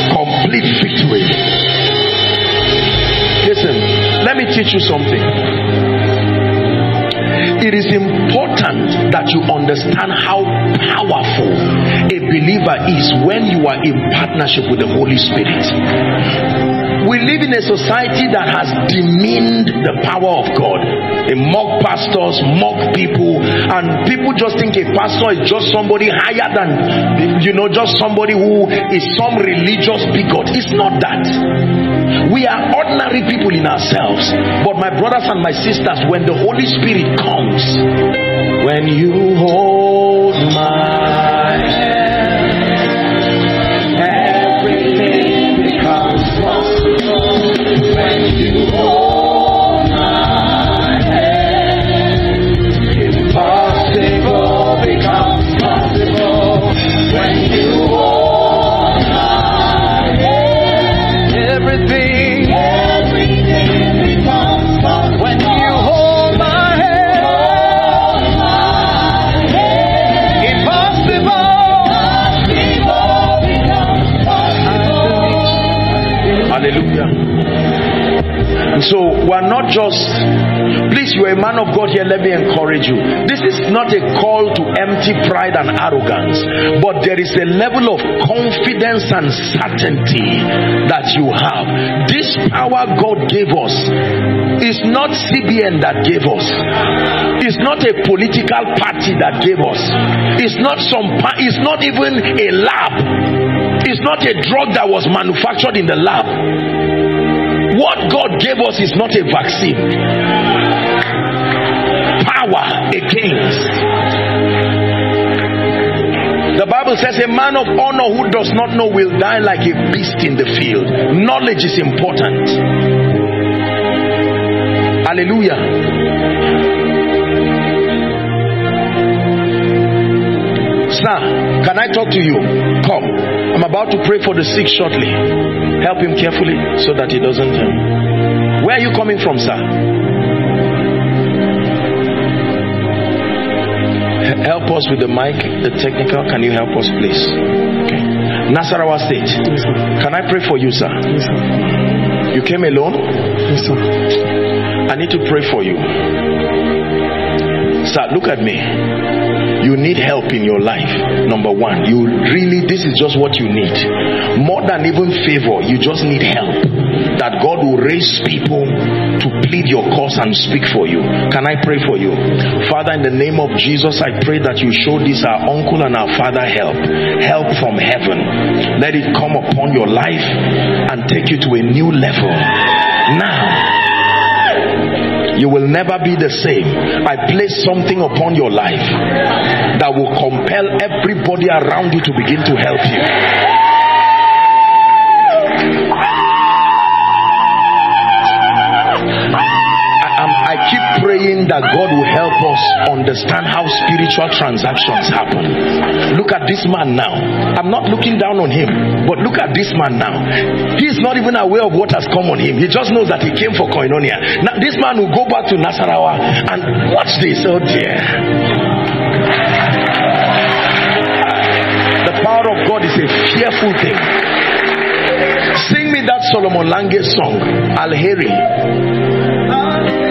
Speaker 2: Complete victory. Listen, let me teach you something. It is important that you understand how powerful a believer is when you are in partnership with the Holy Spirit. We live in a society that has demeaned the power of God They mock pastors, mock people, and people just think a pastor is just somebody higher than, you know, just somebody who is some religious bigot. It's not that. We are ordinary people in ourselves. But my brothers and my sisters, when the Holy Spirit comes, when you hold my We're not just, please, you're a man of God here. Let me encourage you. This is not a call to empty pride and arrogance, but there is a level of confidence and certainty that you have. This power God gave us is not CBN that gave us, it's not a political party that gave us, it's not some, it's not even a lab, it's not a drug that was manufactured in the lab. Gave us is not a vaccine. Power against. The Bible says a man of honor who does not know will die like a beast in the field. Knowledge is important. Hallelujah. Sir, can I talk to you? Come. I'm about to pray for the sick shortly. Help him carefully so that he doesn't. Um... Where are you coming from, sir? Help us with the mic, the technical. Can you help us, please? Okay. Nasarawa State. Can I pray for you, sir? You came alone? sir I need to pray for you. Sir, look at me. You need help in your life. Number one, you really, this is just what you need. More than even favor, you just need help. That God will raise people to plead your cause and speak for you. Can I pray for you? Father, in the name of Jesus, I pray that you show this our uncle and our father help. Help from heaven. Let it come upon your life and take you to a new level. Now, you will never be the same. I place something upon your life that will compel everybody around you to begin to help you. Praying that God will help us understand how spiritual transactions happen. Look at this man now. I'm not looking down on him, but look at this man now. He is not even aware of what has come on him. He just knows that he came for koinonia. Now, this man will go back to Nasarawa and watch this. Oh dear. The power of God is a fearful thing. Sing me that Solomon Lange song, Alheri.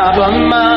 Speaker 2: Aba mama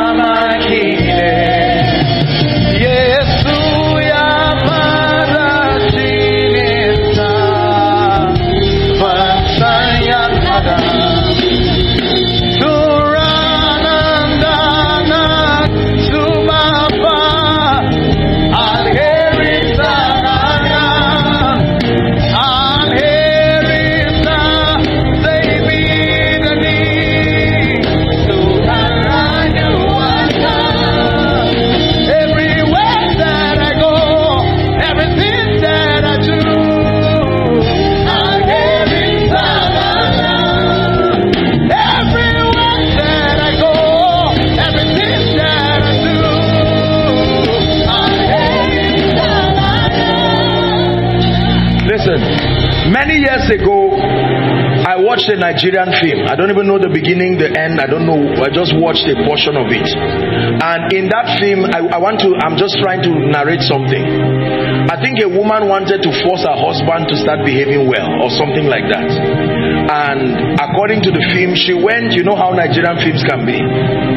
Speaker 2: Nigerian film. I don't even know the beginning, the end. I don't know. I just watched a portion of it. And in that film, I, I want to, I'm just trying to narrate something. I think a woman wanted to force her husband to start behaving well or something like that. And according to the film, she went, you know how Nigerian films can be.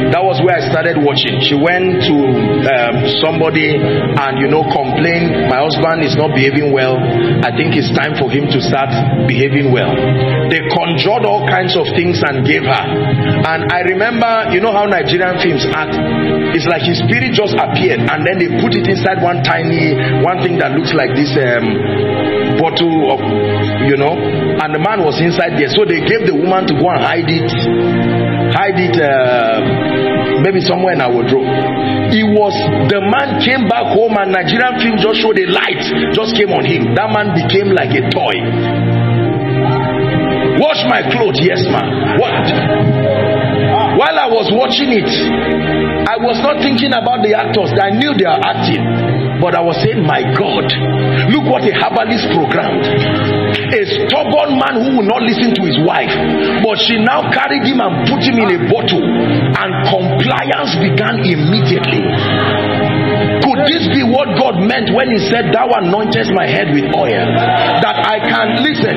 Speaker 2: That was where I started watching. She went to um, somebody and, you know, complained, my husband is not behaving well. I think it's time for him to start behaving well. they conjured all kinds of things and gave her. And I remember, you know how Nigerian films act? It's like his spirit just appeared and then they put it inside one tiny, one thing that looks like this um, bottle of, you know, and the man was inside there. So they gave the woman to go and hide it, hide it, uh, maybe somewhere in our wardrobe. He was the man came back home and Nigerian film just showed a light just came on him. That man became like a toy. Wash my clothes, yes, man. What? While I was watching it, I was not thinking about the actors. I knew they are acting. But I was saying, My God, look what a herbalist programmed. A stubborn man who will not listen to his wife. But she now carried him and put him in a bottle. And compliance began immediately. This be what God meant when He said, Thou anointest my head with oil? That I can listen.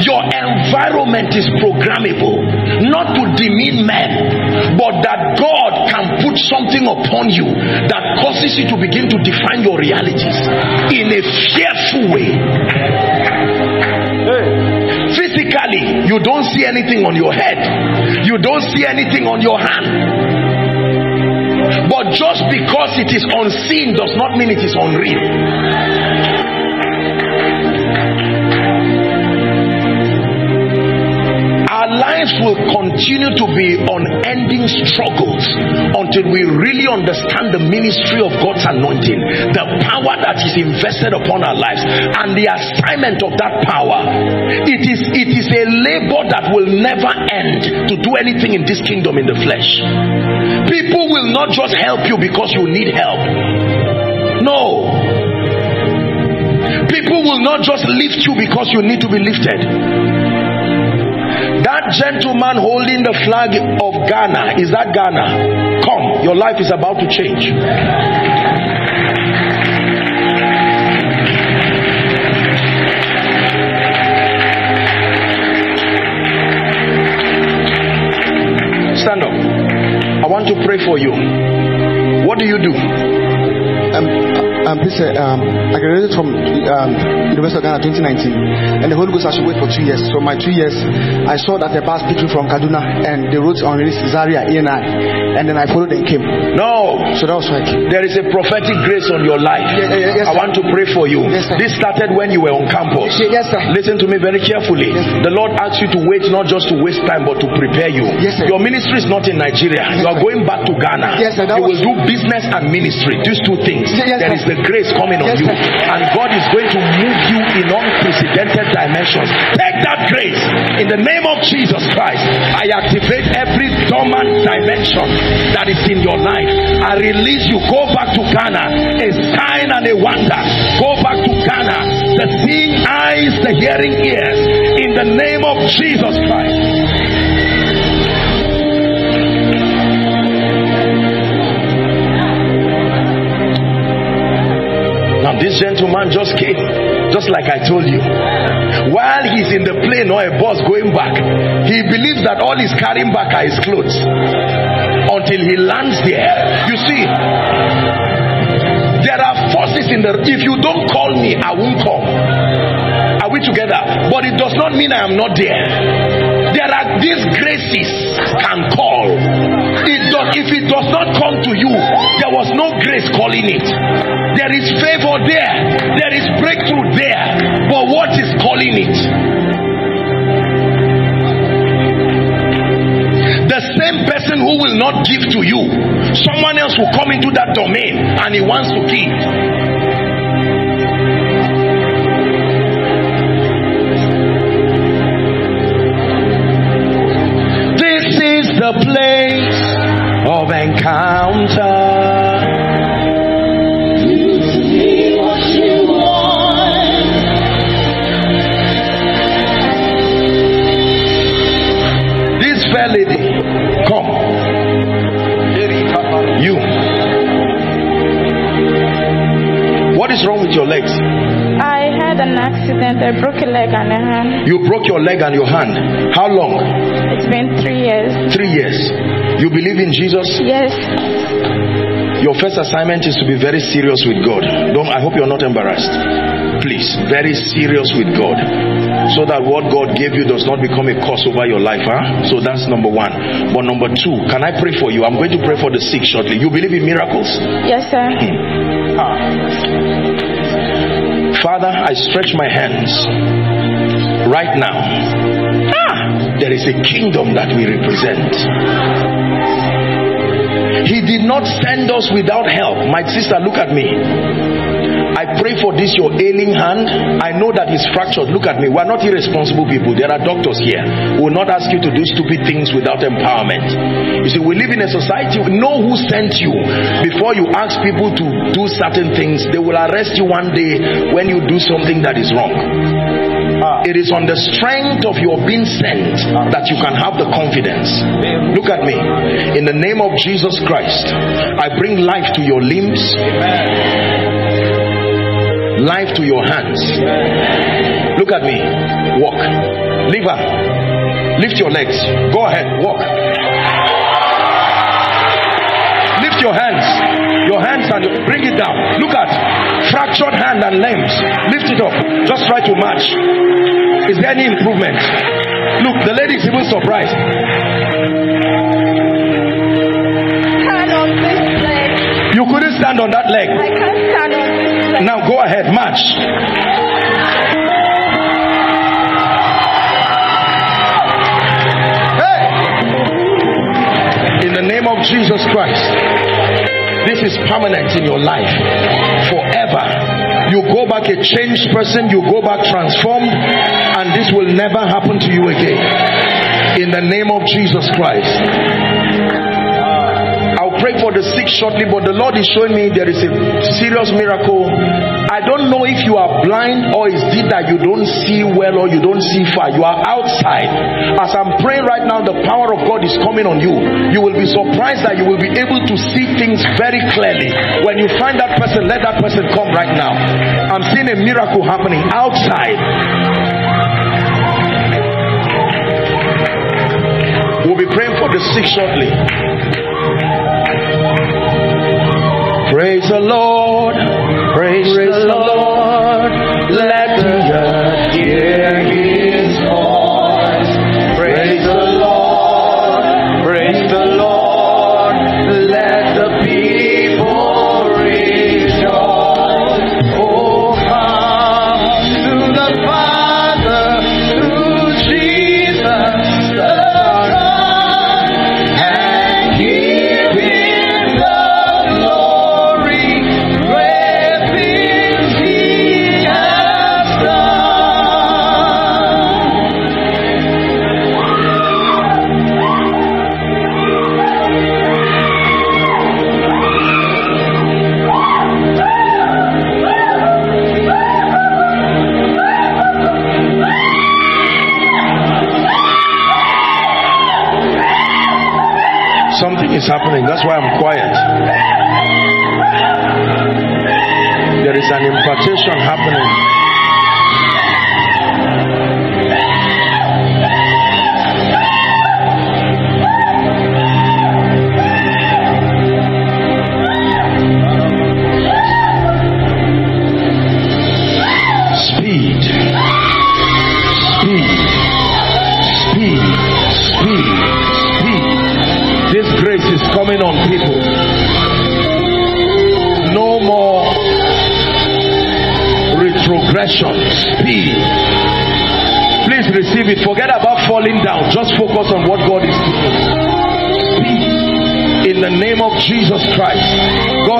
Speaker 2: Your environment is programmable, not to demean men, but that God can put something upon you that causes you to begin to define your realities in a fearful way. Physically, you don't see anything on your head, you don't see anything on your hand. But just because it is unseen does not mean it is unreal. Our lives will continue to be unending struggles until we really understand the ministry of God's anointing, the power that is invested upon our lives, and the assignment of that power. It is it is a labor that will never end to do anything in this kingdom in the flesh. People will not just help you because you need help. No. People will not just lift you because you need to be lifted. Gentleman holding the flag of Ghana, is that Ghana? Come, your life is about to change. Stand up. I want to pray for you. What do you do?
Speaker 6: Um, um, please, uh, um, I graduated from um, University of Ghana 2019, and the Holy Ghost I should wait for two years. So my two years, I saw that the bus picking from Kaduna, and they wrote on release Zaria ENI, and then I followed and came.
Speaker 2: No.
Speaker 6: So that was why
Speaker 2: There is a prophetic grace on your life.
Speaker 6: Yeah, yeah, yes,
Speaker 2: I
Speaker 6: sir.
Speaker 2: want to pray for you.
Speaker 6: Yes,
Speaker 2: this started when you were on campus.
Speaker 6: Yes, sir.
Speaker 2: Listen to me very carefully.
Speaker 6: Yes,
Speaker 2: the Lord asks you to wait not just to waste time but to prepare you.
Speaker 6: Yes, sir.
Speaker 2: Your ministry is not in Nigeria. You are going back to Ghana.
Speaker 6: Yes, sir. That
Speaker 2: you
Speaker 6: was-
Speaker 2: will do business and ministry. These two things.
Speaker 6: Yes,
Speaker 2: There is the grace coming on you. And God is going to move you in unprecedented dimensions. Take that grace in the name of Jesus Christ. I activate every dormant dimension that is in your life. I release you. Go back to Ghana. A sign and a wonder. Go back to Ghana. The seeing eyes, the hearing ears. In the name of Jesus Christ. This gentleman just came, just like I told you. While he's in the plane or a bus going back, he believes that all he's carrying back are his clothes until he lands there. You see, there are forces in the. If you don't call me, I won't come. Are we together? But it does not mean I am not there. There are these graces can call. It does, if it does not come to you, there was no grace calling it. There is favor there, there is breakthrough there. But what is calling it? The same person who will not give to you, someone else will come into that domain and he wants to give. Your legs?
Speaker 7: I had an accident. I broke a leg and a hand.
Speaker 2: You broke your leg and your hand. How long?
Speaker 7: It's been three years.
Speaker 2: Three years. You believe in Jesus?
Speaker 7: Yes.
Speaker 2: Your first assignment is to be very serious with God. Don't I hope you're not embarrassed. please. Very serious with God. So that what God gave you does not become a curse over your life. Huh? So that's number one. But number two, can I pray for you? I'm going to pray for the sick shortly. You believe in miracles?
Speaker 7: Yes, sir. Hmm. Ah.
Speaker 2: Father, I stretch my hands right now. Ah, there is a kingdom that we represent. He did not send us without help. My sister, look at me. I pray for this your ailing hand. I know that it's fractured. Look at me. We're not irresponsible people. There are doctors here. We will not ask you to do stupid things without empowerment. You see, we live in a society. Know who sent you before you ask people to do certain things. They will arrest you one day when you do something that is wrong. Ah. It is on the strength of your being sent ah. that you can have the confidence. Look at me. In the name of Jesus Christ, I bring life to your limbs life to your hands. Look at me. Walk. Liver. Lift your legs. Go ahead. Walk. Lift your hands. Your hands and bring it down. Look at fractured hand and limbs. Lift it up. Just try to match. Is there any improvement? Look, the lady is even surprised.
Speaker 7: Stand on this leg.
Speaker 2: You couldn't stand on that leg.
Speaker 7: I can't stand leg.
Speaker 2: Now go ahead, march. Hey! In the name of Jesus Christ, this is permanent in your life forever. You go back a changed person, you go back transformed, and this will never happen to you again. In the name of Jesus Christ the sick shortly, but the Lord is showing me there is a serious miracle. I don't know if you are blind or is it that you don't see well or you don't see far. You are outside. As I'm praying right now, the power of God is coming on you. You will be surprised that you will be able to see things very clearly. When you find that person, let that person come right now. I'm seeing a miracle happening outside. We'll be praying for the sick shortly. Praise the Lord. Praise, Praise the Lord.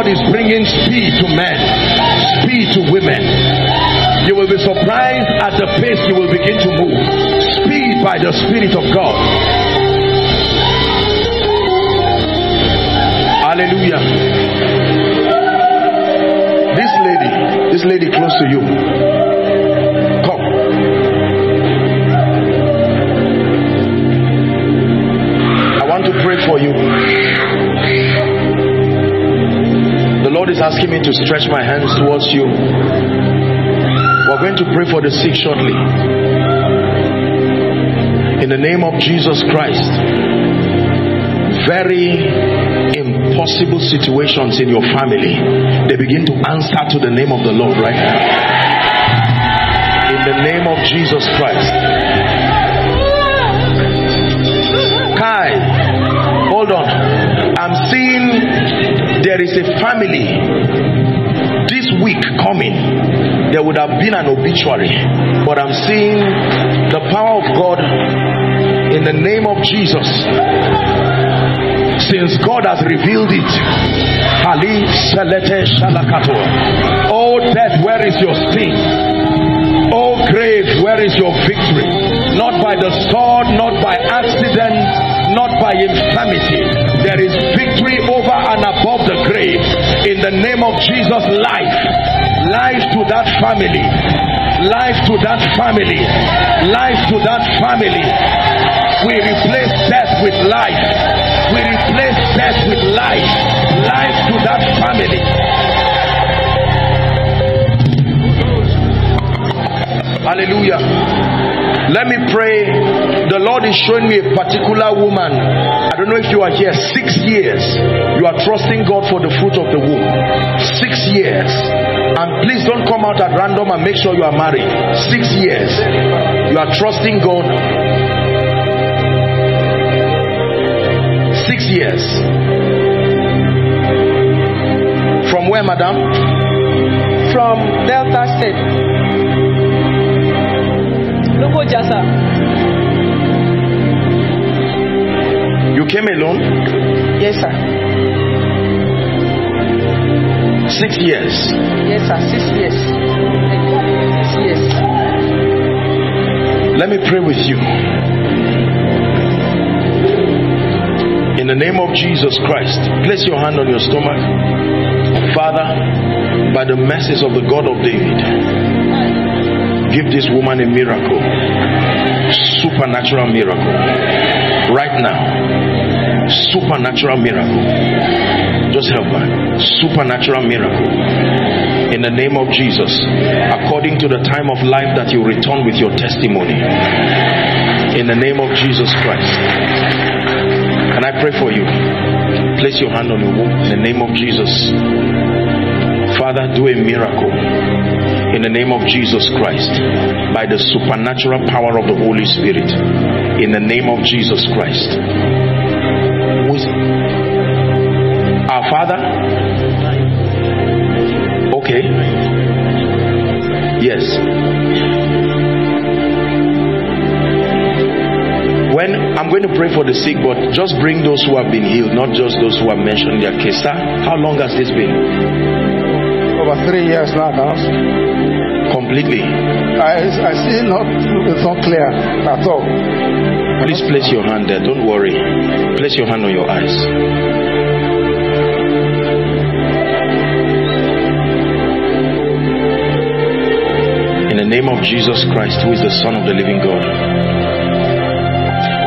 Speaker 2: God is bringing speed to men, speed to women. You will be surprised at the pace you will begin to move. Speed by the Spirit of God. Hallelujah. This lady, this lady close to you. Come. I want to pray for you. Lord is asking me to stretch my hands towards you. We're going to pray for the sick shortly. In the name of Jesus Christ. Very impossible situations in your family, they begin to answer to the name of the Lord right now. the name of Jesus Christ. There is a family this week coming. There would have been an obituary, but I'm seeing the power of God in the name of Jesus. Since God has revealed it, Ali Selete Shalakato. Oh, death, where is your sting? Oh, grave, where is your victory? Not by the sword, not by accident, not by infirmity. There is victory over and above the grave. In the name of Jesus, life. Life to that family. Life to that family. Life to that family. We replace death with life. We replace death with life. Life to that family. Hallelujah. Let me pray. The Lord is showing me a particular woman. I don't know if you are here. Six years. You are trusting God for the fruit of the womb. Six years. And please don't come out at random and make sure you are married. Six years. You are trusting God. Six years. From where, madam?
Speaker 4: From Delta State. Logo Jasa.
Speaker 2: You came alone?
Speaker 4: Yes, sir.
Speaker 2: Six years.
Speaker 4: Yes, sir. Six years. Six years.
Speaker 2: Let me pray with you. In the name of Jesus Christ, place your hand on your stomach. Father, by the mercies of the God of David, give this woman a miracle, supernatural miracle. Right now, supernatural miracle. Just help her. Supernatural miracle. In the name of Jesus, according to the time of life that you return with your testimony. In the name of Jesus Christ. Can I pray for you? Place your hand on your womb in the name of Jesus. Father, do a miracle in the name of Jesus Christ by the supernatural power of the Holy Spirit. In the name of Jesus Christ. Our Father? Okay. Yes. When I'm going to pray for the sick, but just bring those who have been healed, not just those who have mentioned their case. Sir, how long has this been?
Speaker 8: Over three years now. now.
Speaker 2: Completely.
Speaker 8: I, I see not it's not clear at all.
Speaker 2: Please place your hand there. Don't worry. Place your hand on your eyes. In the name of Jesus Christ, who is the Son of the living God,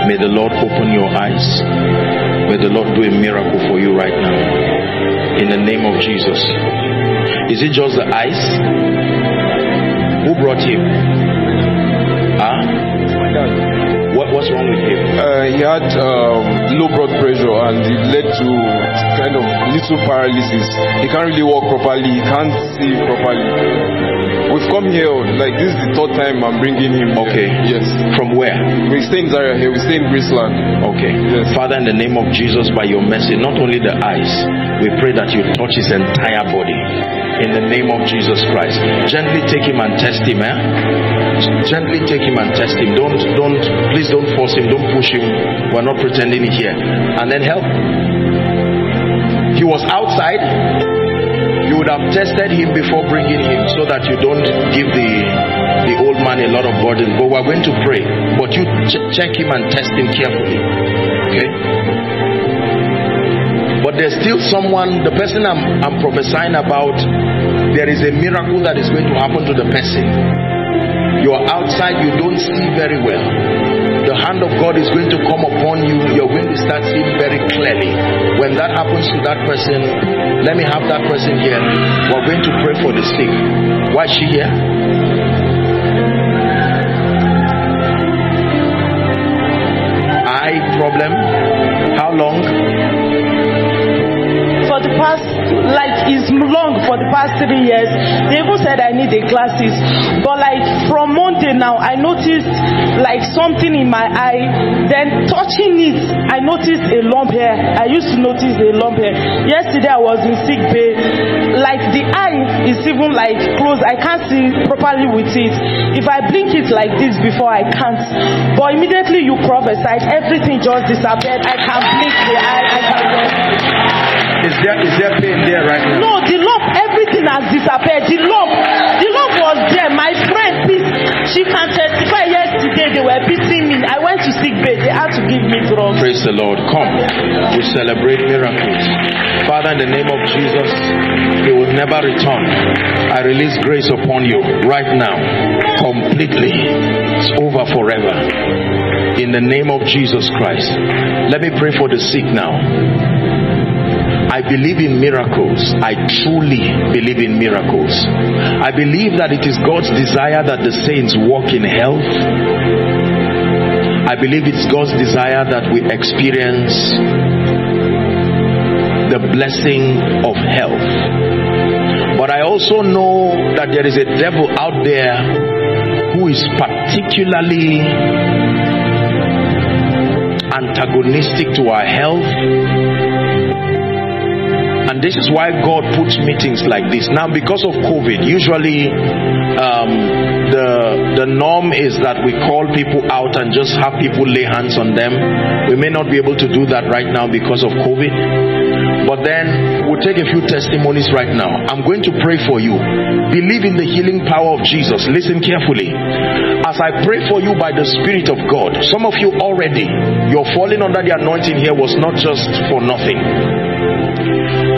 Speaker 2: may the Lord open your eyes. May the Lord do a miracle for you right now. In the name of Jesus. Is it just the eyes? Who brought him? Ah? What, what's wrong with him?
Speaker 9: Uh, he had um, low blood pressure and it led to kind of little paralysis. He can't really walk properly. He can't see properly. We've come here like this is the third time I'm bringing him. here.
Speaker 2: Okay.
Speaker 9: Yes.
Speaker 2: From where?
Speaker 9: We stay in Zaria here. We stay in Graceland.
Speaker 2: Okay.
Speaker 9: Yes.
Speaker 2: Father, in the name of Jesus, by your mercy, not only the eyes, we pray that you touch his entire body. In the name of Jesus Christ. Gently take him and test him, eh? Gently take him and test him. Don't, don't, please don't force him. Don't push him. We're not pretending here. And then help. He was outside. Would have tested him before bringing him so that you don't give the the old man a lot of burden. But we're going to pray. But you ch- check him and test him carefully. Okay? But there's still someone, the person I'm, I'm prophesying about, there is a miracle that is going to happen to the person. You are outside, you don't see very well. The hand of God is going to come upon you. You're going to start seeing very clearly. When that happens to that person, let me have that person here. We're going to pray for the sick. Why is she here? Eye problem. How long?
Speaker 10: for the past like it's long for the past three years They even said I need the glasses. But like from Monday now, I noticed like something in my eye. Then touching it, I noticed a lump here. I used to notice a lump here. Yesterday I was in sick bay. Like the eye is even like closed. I can't see properly with it. If I blink it like this before, I can't. But immediately you prophesied, everything just disappeared. I can blink the eye. I can.
Speaker 2: Is there is there pain there right now?
Speaker 10: No, the lump, everything has disappeared. The lump, the lump was there. Yesterday they were beating me. I went to bay. They had to give me drugs.
Speaker 2: Praise the Lord. Come, we celebrate miracles. Father, in the name of Jesus, He will never return. I release grace upon you right now, completely. It's over forever. In the name of Jesus Christ. Let me pray for the sick now. I believe in miracles. I truly believe in miracles. I believe that it is God's desire that the saints walk in health. I believe it's God's desire that we experience the blessing of health. But I also know that there is a devil out there who is particularly antagonistic to our health. And this is why God puts meetings like this. Now, because of COVID, usually um, the the norm is that we call people out and just have people lay hands on them. We may not be able to do that right now because of COVID. But then we'll take a few testimonies right now. I'm going to pray for you. Believe in the healing power of Jesus. Listen carefully. As I pray for you by the Spirit of God, some of you already, your falling under the anointing here was not just for nothing.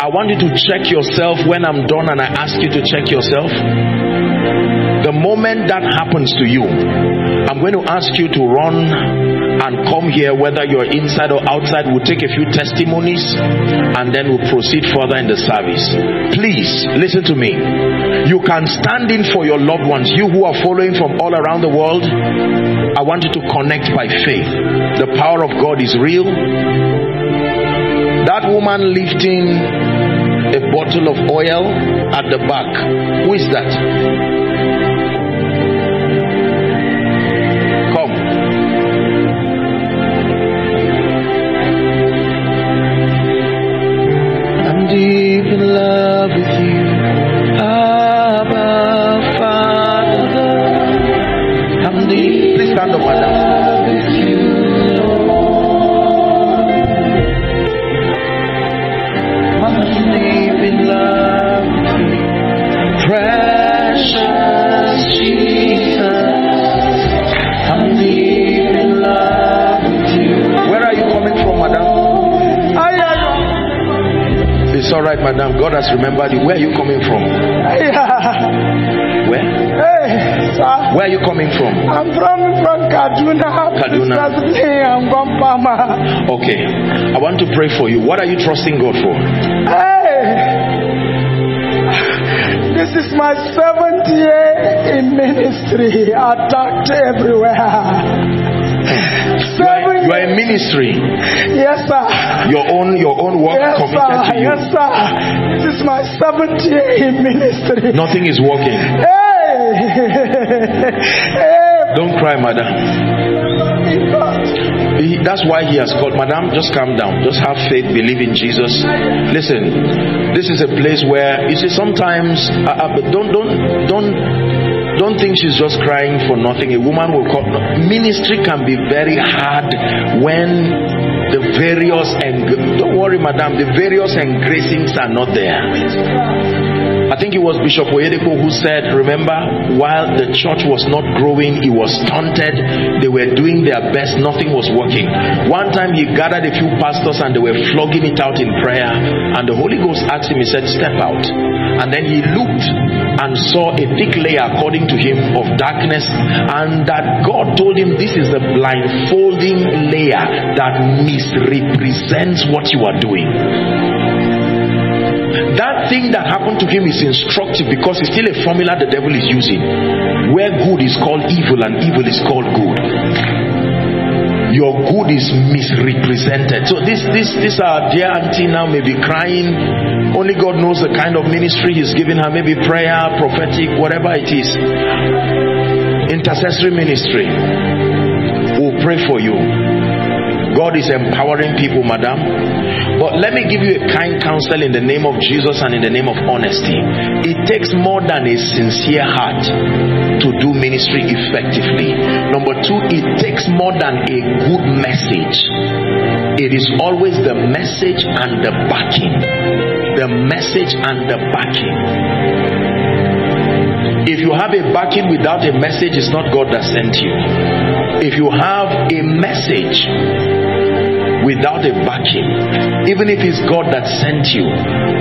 Speaker 2: I want you to check yourself when I'm done and I ask you to check yourself. The moment that happens to you, I'm going to ask you to run and come here, whether you're inside or outside. We'll take a few testimonies and then we'll proceed further in the service. Please listen to me. You can stand in for your loved ones. You who are following from all around the world, I want you to connect by faith. The power of God is real. That woman lifting bottle of oil at the back. Who is that? God remembered you. Where are you coming from? Where?
Speaker 8: Hey, sir.
Speaker 2: Where are you coming from?
Speaker 8: I'm from from Kaduna.
Speaker 2: Kaduna.
Speaker 8: I'm from Pama.
Speaker 2: Okay. I want to pray for you. What are you trusting God for?
Speaker 8: Hey, this is my seventh year in ministry. Attacked everywhere.
Speaker 2: You are, in ministry.
Speaker 8: Yes, sir.
Speaker 2: Your own your own work
Speaker 8: Yes,
Speaker 2: committed
Speaker 8: sir.
Speaker 2: to you.
Speaker 8: Yes, sir. This is my seventh year in ministry.
Speaker 2: Nothing is working.
Speaker 8: Hey, hey,
Speaker 2: Don't cry, madam. He- That's why he has called, Madam. Just calm down. Just have faith. Believe in Jesus. Listen, this is a place where you see sometimes. Uh, uh, but don't don't don't don't think she's just crying for nothing. A woman will call. Ministry can be very hard when the various and don't worry, Madam. The various and engracings are not there. I think it was Bishop Oyedepo who said, Remember, while the church was not growing, it was stunted. They were doing their best, nothing was working. One time he gathered a few pastors and they were flogging it out in prayer. And the Holy Ghost asked him, He said, Step out. And then he looked and saw a thick layer, according to him, of darkness. And that God told him, This is the blindfolding layer that misrepresents what you are doing. Thing that happened to him is instructive because it's still a formula the devil is using. Where good is called evil and evil is called good. your good is misrepresented. So this this this our dear auntie now may be crying. Only God knows the kind of ministry He's giving her, maybe prayer, prophetic, whatever it is. Intercessory ministry. We'll pray for you. God is empowering people, madam. But let me give you a kind counsel in the name of Jesus and in the name of honesty. It takes more than a sincere heart to do ministry effectively. Number two, it takes more than a good message. It is always the message and the backing. The message and the backing. If you have a backing without a message, it's not God that sent you. If you have a message without a backing, even if it's God that sent you,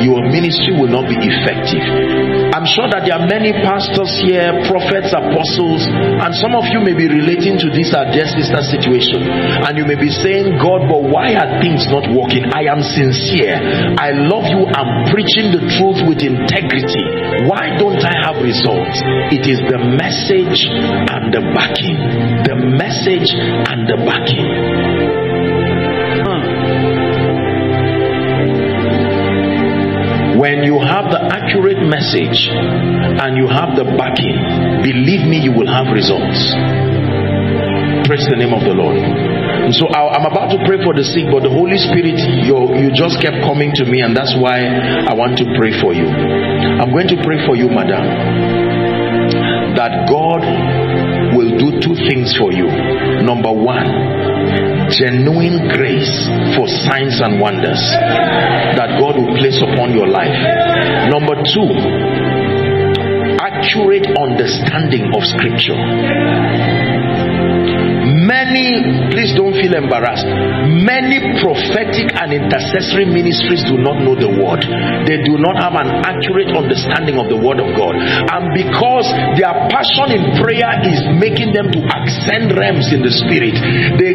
Speaker 2: your ministry will not be effective. I'm sure that there are many pastors here, prophets, apostles, and some of you may be relating to this our dear sister situation, and you may be saying, God, but why are things not working? I am sincere. I love you. I'm preaching the truth with integrity. Why don't I have results? It is the message and the backing. The message and the backing. Accurate message and you have the backing, believe me, you will have results. Praise the name of the Lord. And so I, am about to pray for the sick, but the Holy Spirit, you, you just kept coming to me, and that's why I want to pray for you. I'm going to pray for you, madam, that God will do two things for you. Number one, genuine grace for signs and wonders that God will place upon your life. Number two, accurate understanding of Scripture many please don't feel embarrassed. Many prophetic and intercessory ministries do not know the word. They do not have an accurate understanding of the word of god. And because their passion in prayer is making them to ascend realms in the spirit they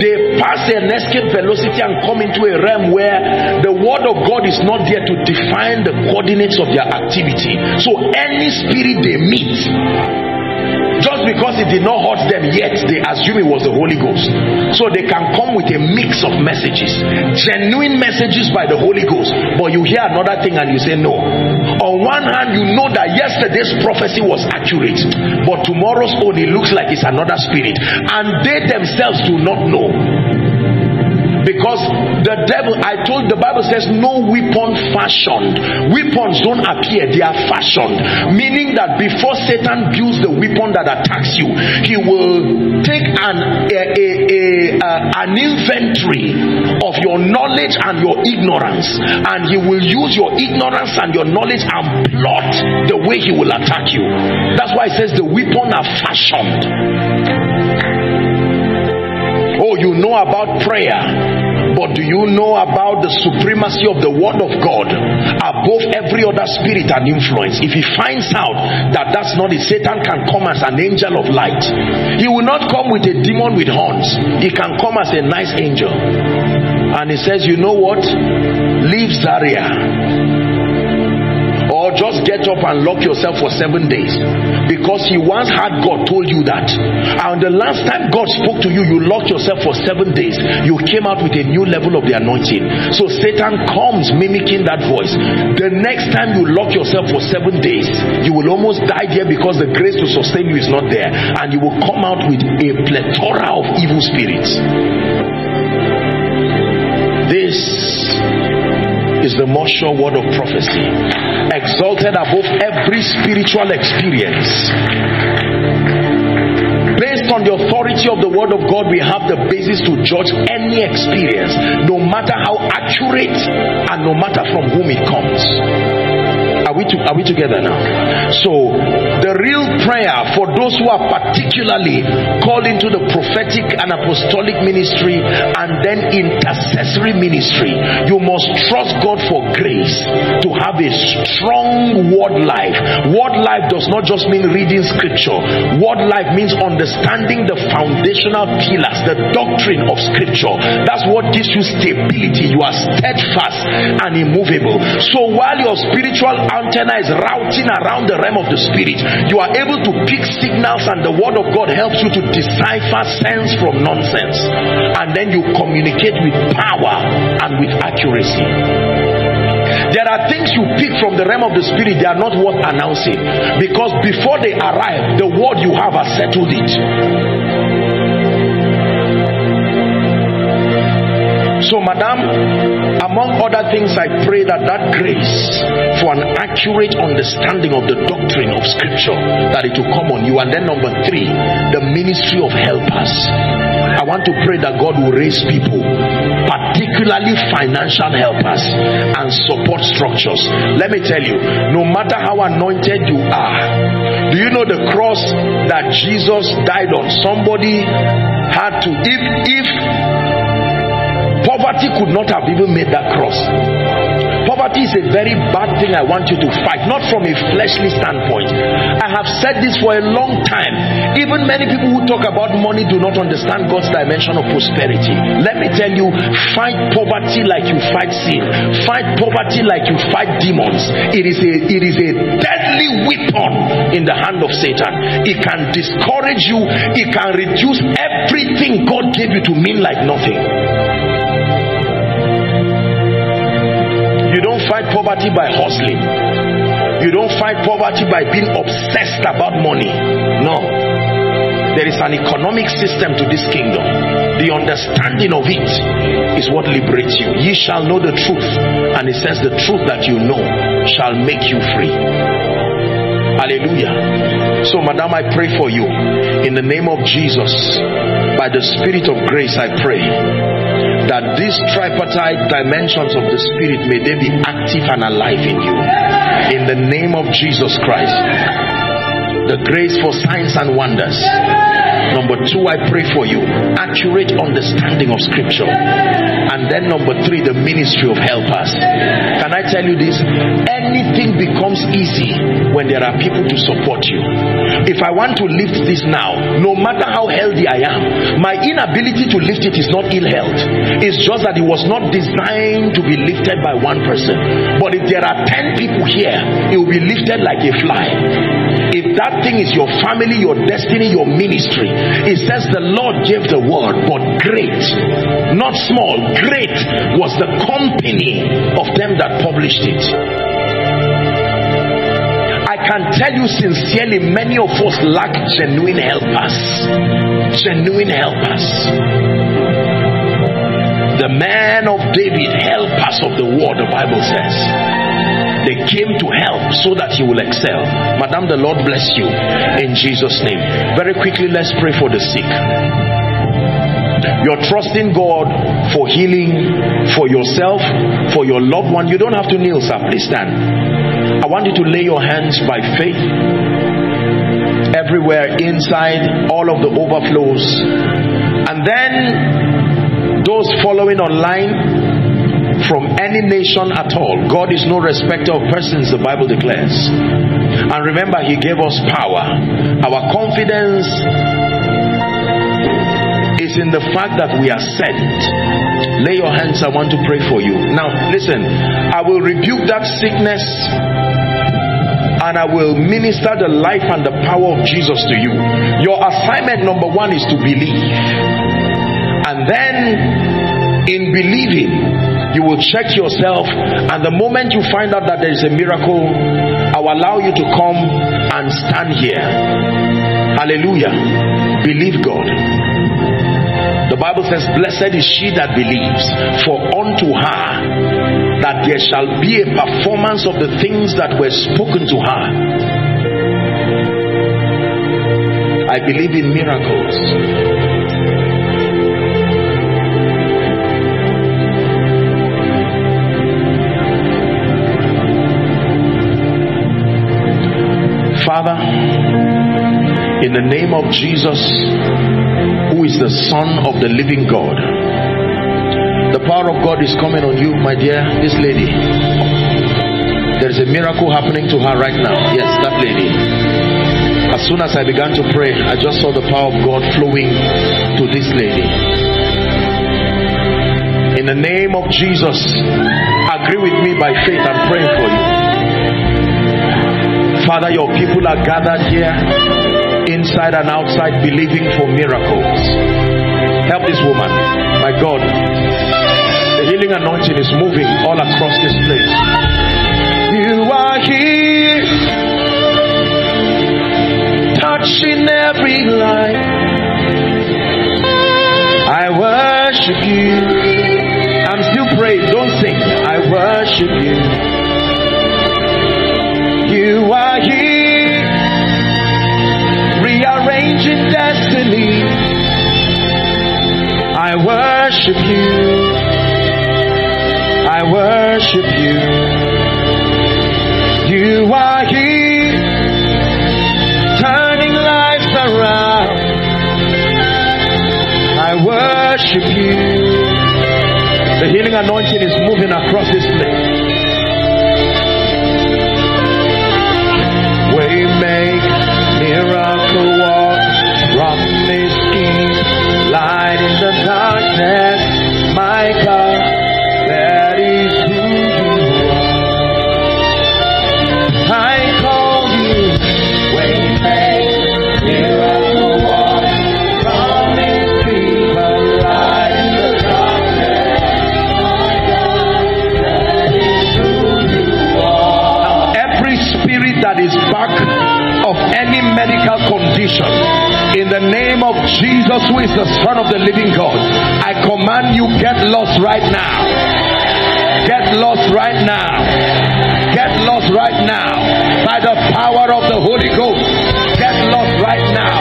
Speaker 2: they pass an escape velocity and come into a realm where the word of god is not there to define the coordinates of their activity. So any spirit they meet just because it did not hurt them yet, they assume it was the Holy Ghost. So they can come with a mix of messages, genuine messages by the Holy Ghost. But you hear another thing and you say no. On one hand, you know that yesterday's prophecy was accurate, but tomorrow's own it looks like it's another spirit, and they themselves do not know because the devil i told the bible says no weapon fashioned weapons don't appear they are fashioned. Meaning that before satan builds the weapon that attacks you he will take an a, a, a, a, an inventory of your knowledge and your ignorance. And he will use your ignorance and your knowledge and plot the way he will attack you. That's why it says the weapon are fashioned Oh, you know about prayer, but do you know about the supremacy of the word of God above every other spirit and influence? If he finds out that that's not it, Satan can come as an angel of light. He will not come with a demon with horns, he can come as a nice angel. And he says, You know what? Leave Zaria just get up and lock yourself for seven days. Because he once had God told you that. And the last time God spoke to you you locked yourself for seven days. You came out with a new level of the anointing. So Satan comes mimicking that voice. The next time you lock yourself for seven days you will almost die there because the grace to sustain you is not there. And you will come out with a plethora of evil spirits. This is the most sure word of prophecy, exalted above every spiritual experience. Based on the authority of the word of God, we have the basis to judge any experience, no matter how accurate and no matter from whom it comes. Are we, to, are we together now? So, the real prayer for those who are particularly called into the prophetic and apostolic ministry and then intercessory ministry, you must trust God for grace to have a strong word life. Word life does not just mean reading scripture, word life means understanding the foundational pillars, the doctrine of scripture. That's what gives you stability. You are steadfast and immovable. So, while your spiritual antenna is routing around the realm of the spirit. You are able to pick signals, and the word of God helps you to decipher sense from nonsense. And then you communicate with power and with accuracy. There are things you pick from the realm of the spirit, they are not worth announcing because before they arrive, the word you have has settled it. So, madam, among other things, I pray that that grace for an accurate understanding of the doctrine of Scripture that it will come on you. And then, number three, the ministry of helpers. I want to pray that God will raise people, particularly financial helpers and support structures. Let me tell you, no matter how anointed you are, do you know the cross that Jesus died on? Somebody had to, if if Poverty could not have even made that cross. Poverty is a very bad thing I want you to fight, not from a fleshly standpoint. I have said this for a long time. Even many people who talk about money do not understand God's dimension of prosperity. Let me tell you, fight poverty like you fight sin. Fight poverty like you fight demons. It is a it is a deadly weapon in the hand of Satan. It can discourage you, it can reduce everything God gave you to mean like nothing. Fight poverty by hustling. You don't fight poverty by being obsessed about money. No. There is an economic system to this kingdom. The understanding of it is what liberates you. Ye shall know the truth. And it says, The truth that you know shall make you free. Hallelujah. So, Madam, I pray for you in the name of Jesus. By the Spirit of grace, I pray that these tripartite dimensions of the spirit may they be active and alive in you. In the name of jesus christ. The grace for signs and wonders number two i pray for you. Accurate understanding of scripture. And then number three the ministry of helpers. Can i tell you this? Anything becomes easy when there are people to support you. If i want to lift this now no matter how healthy i am my inability to lift it is not ill health. It's just that it was not designed to be lifted by one person. But if there are 10 people here it will be lifted like a fly that thing is your family your destiny your ministry it says the lord gave the word but great not small great was the company of them that published it I can tell you sincerely, many of us lack genuine helpers. Genuine helpers. The man of David, helpers of the word, the Bible says. They came to help so that you will excel. Madam, the Lord bless you in Jesus' name. Very quickly, let's pray for the sick. You're trusting God for healing for yourself, for your loved one. You don't have to kneel, sir. Please stand. I want you to lay your hands by faith everywhere inside all of the overflows. And then those following online from any nation at all. God is no respecter of persons, the Bible declares. And remember, He gave us power. Our confidence is in the fact that we are sent. Lay your hands, I want to pray for you. Now, listen, I will rebuke that sickness and I will minister the life and the power of Jesus to you. Your assignment number one is to believe. And then, in believing, you will check yourself, and the moment you find out that there is a miracle, I will allow you to come and stand here. Hallelujah. Believe God. The Bible says, Blessed is she that believes, for unto her that there shall be a performance of the things that were spoken to her. I believe in miracles. Father, in the name of Jesus, who is the Son of the living God, the power of God is coming on you, my dear, this lady. There is a miracle happening to her right now. Yes, that lady. As soon as I began to pray, I just saw the power of God flowing to this lady. In the name of Jesus, agree with me by faith. I'm praying for you. Father, your people are gathered here, inside and outside, believing for miracles. Help this woman. My God, the healing anointing is moving all across this place. You are here, touching every life. I worship you. I'm still praying. Don't sing. I worship you. You are here, rearranging destiny. I worship you. I worship you. You are here, turning lives around. I worship you. The healing anointing is moving across this place. My God, Jesus who is the son of the living God I command you get lost right now. Get lost right now. Get lost right now. By the power of the Holy Ghost get lost right now.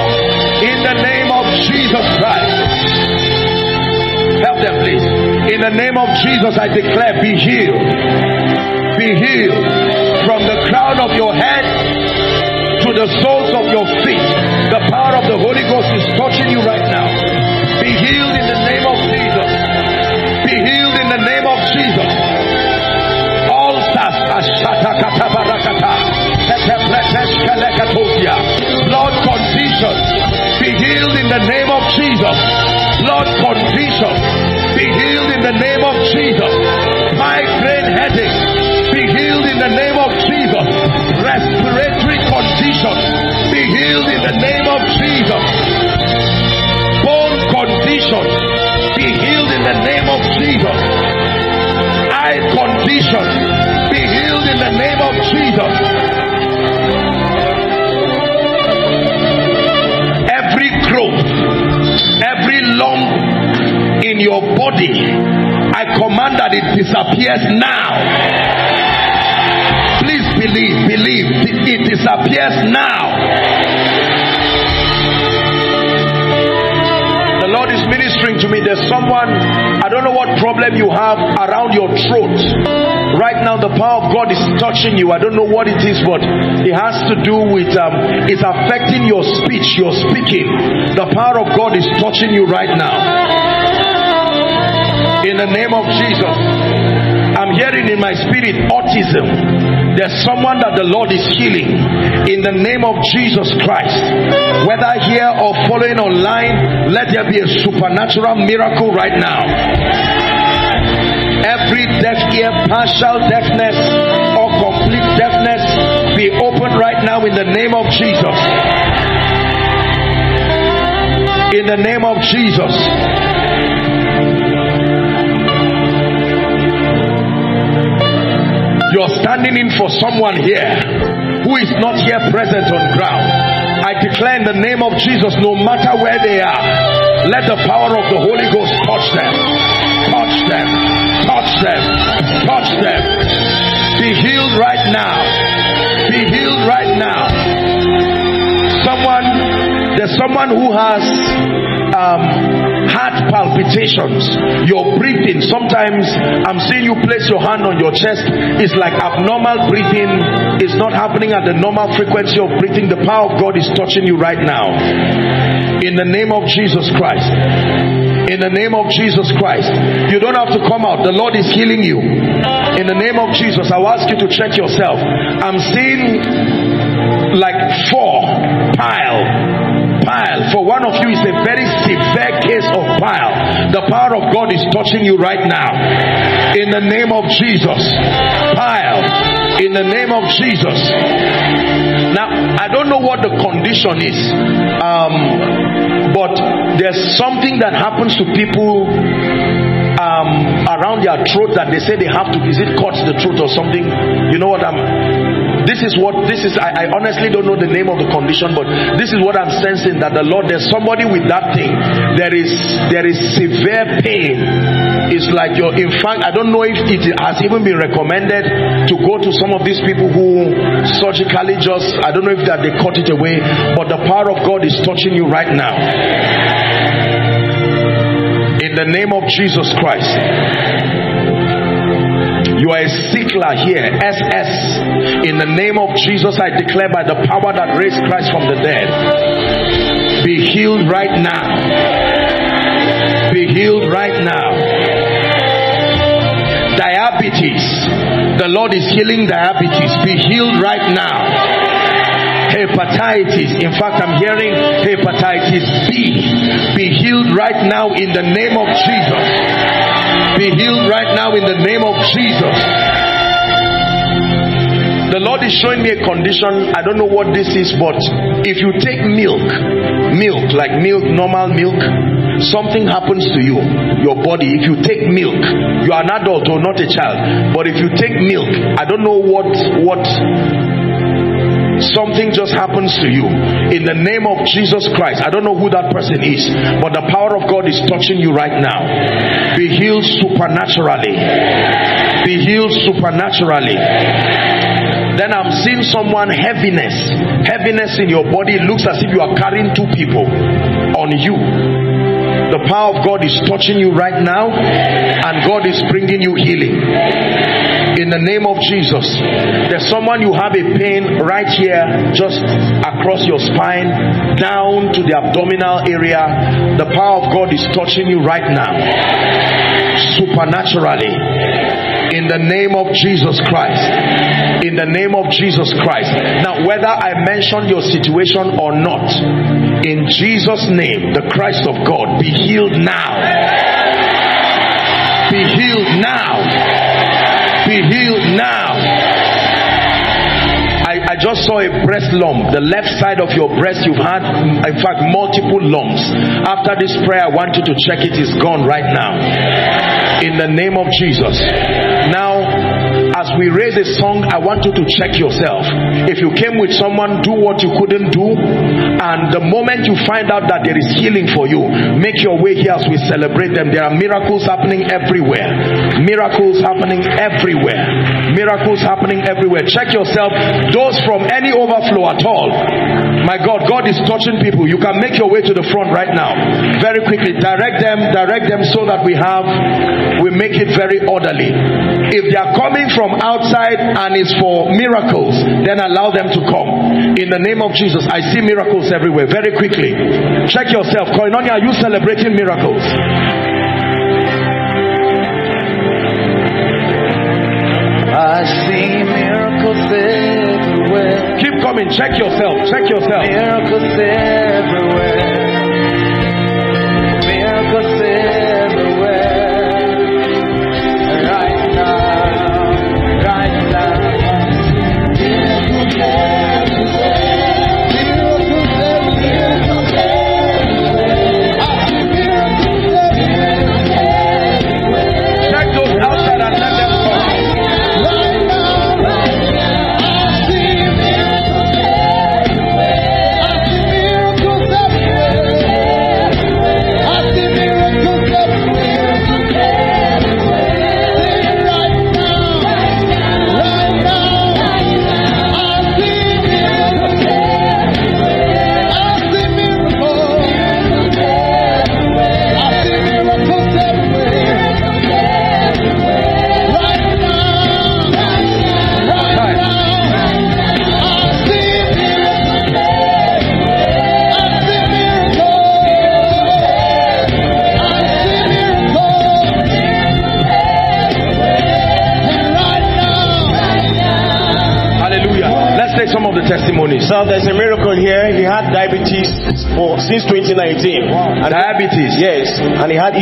Speaker 2: In the name of Jesus Christ. Help them please. In the name of Jesus I declare be healed. Be healed from the crown of your head to the soles of your feet. The power of the Holy Ghost is touching you right now. Be healed in the name of Jesus. Be healed in the name of Jesus. Tetepleteshkelekatosia. blood conditions, be healed in the name of Jesus. Blood conditions, be healed in the name of Jesus. Migraine headache, be healed in the name of Jesus. Respiratory conditions, be healed in the name of Jesus. Bone conditions, be healed in the name of Jesus. Eye conditions, be healed in the name of Jesus. Every growth, every lump in your body, I command that it disappears now. Please believe, believe, it disappears now. Ministering to me. There's someone, I don't know what problem you have around your throat. Right now, the power of God is touching you. I don't know what it is, but it has to do with, um, it's affecting your speech, your speaking. The power of God is touching you right now. In the name of Jesus. I'm hearing in my spirit autism. There's someone that the Lord is healing in the name of Jesus Christ. Whether here or following online, let there be a supernatural miracle right now. Every deaf ear, partial deafness, or complete deafness be opened right now in the name of Jesus. In the name of Jesus. You're standing in for someone here who is not here present on ground. I declare in the name of Jesus, no matter where they are, let the power of the Holy Ghost touch them. Touch them. Touch them. Touch them. Be healed right now. Be healed right now. Someone, there's someone who has um, heart palpitations. You're breathing. Sometimes I'm seeing you place your hand on your chest. It's like abnormal breathing. It's not happening at the normal frequency of breathing. The power of God is touching you right now. In the name of Jesus Christ. In the name of Jesus Christ. You don't have to come out. The Lord is healing you. In the name of Jesus, I'll ask you to check yourself. I'm seeing like four pile pile for one of you is a very severe case of pile the power of god is touching you right now. In the name of jesus. Pile in the name of jesus. Now, I don't know what the condition is, um, but there's something that happens to people um, around their throat that they say they have to visit cuts the throat or something. You know what I'm this is what this is I, I, honestly don't know the name of the condition but this is what i'm sensing that the lord there's somebody with that thing. There is there is severe pain. It's like you're in fact i don't know if it has even been recommended to go to some of these people who surgically just i don't know if that they cut it away but the power of god is touching you right now in the name of jesus christ you are a sickler here. SS. In the name of Jesus, I declare by the power that raised Christ from the dead. Be healed right now. Be healed right now. Diabetes. The Lord is healing diabetes. Be healed right now hepatitis. In fact, I'm hearing hepatitis B. Be healed right now in the name of Jesus. Be healed right now in the name of Jesus. The Lord is showing me a condition. I don't know what this is, but if you take milk, milk, like milk, normal milk, something happens to you, your body. If you take milk, you are an adult or not a child, but if you take milk, I don't know what, what something just happens to you in the name of Jesus Christ. I don't know who that person is, but the power of God is touching you right now. Be healed supernaturally. Be healed supernaturally. Then I'm seeing someone heaviness, heaviness in your body. Looks as if you are carrying two people on you. The power of God is touching you right now, and God is bringing you healing in the name of Jesus. There's someone you have a pain right here, just across your spine, down to the abdominal area. The power of God is touching you right now, supernaturally. In the name of Jesus Christ. In the name of Jesus Christ. Now, whether I mention your situation or not, in Jesus' name, the Christ of God, be healed now. Be healed now be healed now. I, I just saw a breast lump. The left side of your breast, you've had, in fact, multiple lumps. After this prayer, I want you to check it is gone right now. In the name of Jesus. Now, we raise a song, I want you to check yourself. If you came with someone, do what you couldn't do, and the moment you find out that there is healing for you, make your way here as we celebrate them. There are miracles happening everywhere. Miracles happening everywhere. Miracles happening everywhere. Check yourself. Those from any overflow at all. My God, God is touching people. You can make your way to the front right now. Very quickly. Direct them, direct them so that we have, we make it very orderly. If they are coming from outside and is for miracles, then allow them to come. In the name of Jesus, I see miracles everywhere. Very quickly. Check yourself. Koinonia, are you celebrating miracles?
Speaker 11: I see miracles everywhere.
Speaker 2: Keep coming. Check yourself. Check yourself.
Speaker 11: Miracles everywhere.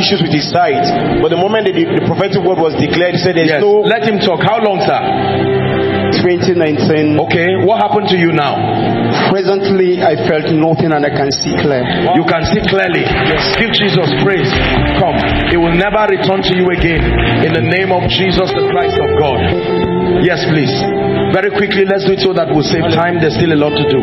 Speaker 12: Issues with his sight. But the moment the, the prophetic word was declared, he said there's
Speaker 2: yes.
Speaker 12: no.
Speaker 2: Let him talk. How long, sir?
Speaker 8: 2019.
Speaker 2: Okay, what happened to you now?
Speaker 8: Presently, I felt nothing and I can see clear.
Speaker 2: You can see clearly. Give Jesus praise. Come. It will never return to you again. In the name of Jesus, the Christ of God. Yes, please. Very quickly, let's do it so that we'll save time. There's still a lot to do.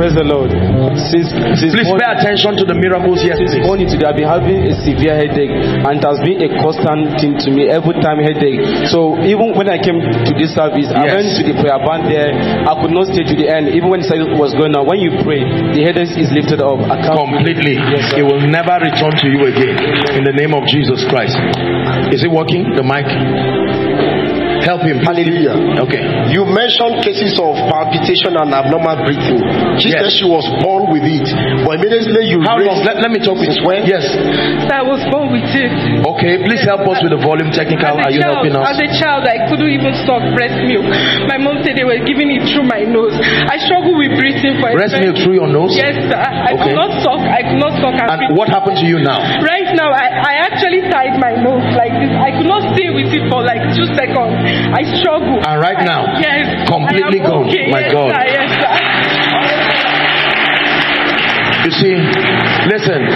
Speaker 13: Praise the Lord. Since, since
Speaker 2: Please pay attention to the miracles. Yes,
Speaker 13: since
Speaker 2: please.
Speaker 13: morning today, I've been having a severe headache, and it has been a constant thing to me every time headache. So even when I came to this service, I went to the prayer band there. I could not stay to the end, even when the service was going on. When you pray, the headache is lifted up.
Speaker 2: Completely.
Speaker 13: Yes,
Speaker 2: it will never return to you again. In the name of Jesus Christ. Is it working? The mic? Help him.
Speaker 14: Hallelujah.
Speaker 2: Okay.
Speaker 14: You mentioned cases of palpitation and abnormal breathing. She
Speaker 2: Yes.
Speaker 14: said she was born with it. But immediately you
Speaker 2: How long? Let, let me talk with
Speaker 14: Since when?
Speaker 2: Yes.
Speaker 15: I was born with it.
Speaker 2: Okay. Please help us with the volume technical. Are you
Speaker 15: child,
Speaker 2: helping us?
Speaker 15: As a child, I couldn't even suck breast milk. My mom said they were giving it through my nose. I struggled with breathing for
Speaker 2: Breast milk through your nose?
Speaker 15: Yes, sir. I
Speaker 2: Okay.
Speaker 15: could not suck. I could not suck.
Speaker 2: And what happened to you now?
Speaker 15: Right now, I, I actually tied my nose like this. I could not stay with it for like two seconds. I struggled.
Speaker 2: And right now,
Speaker 15: yes,
Speaker 2: completely
Speaker 15: I am
Speaker 2: gone.
Speaker 15: Okay.
Speaker 2: My
Speaker 15: yes,
Speaker 2: God.
Speaker 15: Sir, yes, sir.
Speaker 2: You see, listen,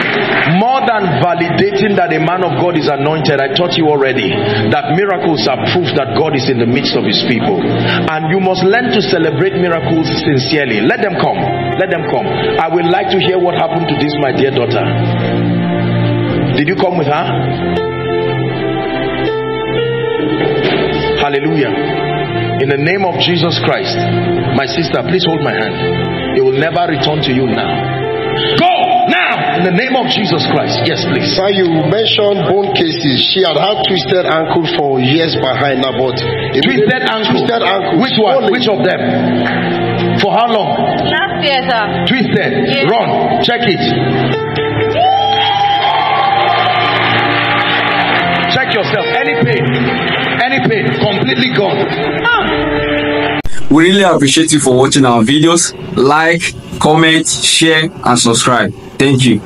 Speaker 2: more than validating that a man of God is anointed, I taught you already that miracles are proof that God is in the midst of his people. And you must learn to celebrate miracles sincerely. Let them come. Let them come. I would like to hear what happened to this, my dear daughter. Did you come with her? Hallelujah. In the name of Jesus Christ, my sister, please hold my hand. It will never return to you now. Go now in the name of Jesus Christ. Yes, please.
Speaker 14: Sir, you mentioned bone cases. She had had twisted ankle for years behind now, but
Speaker 2: Twisted ankle.
Speaker 14: Twisted ankle.
Speaker 2: Which one?
Speaker 14: Swollen.
Speaker 2: Which of them? For how long?
Speaker 16: Last year, sir.
Speaker 2: Twisted.
Speaker 16: Yes.
Speaker 2: Run. Check it. Any pain? Any pain? Completely gone.
Speaker 1: We really appreciate you for watching our videos. Like, comment, share, and subscribe. Thank you.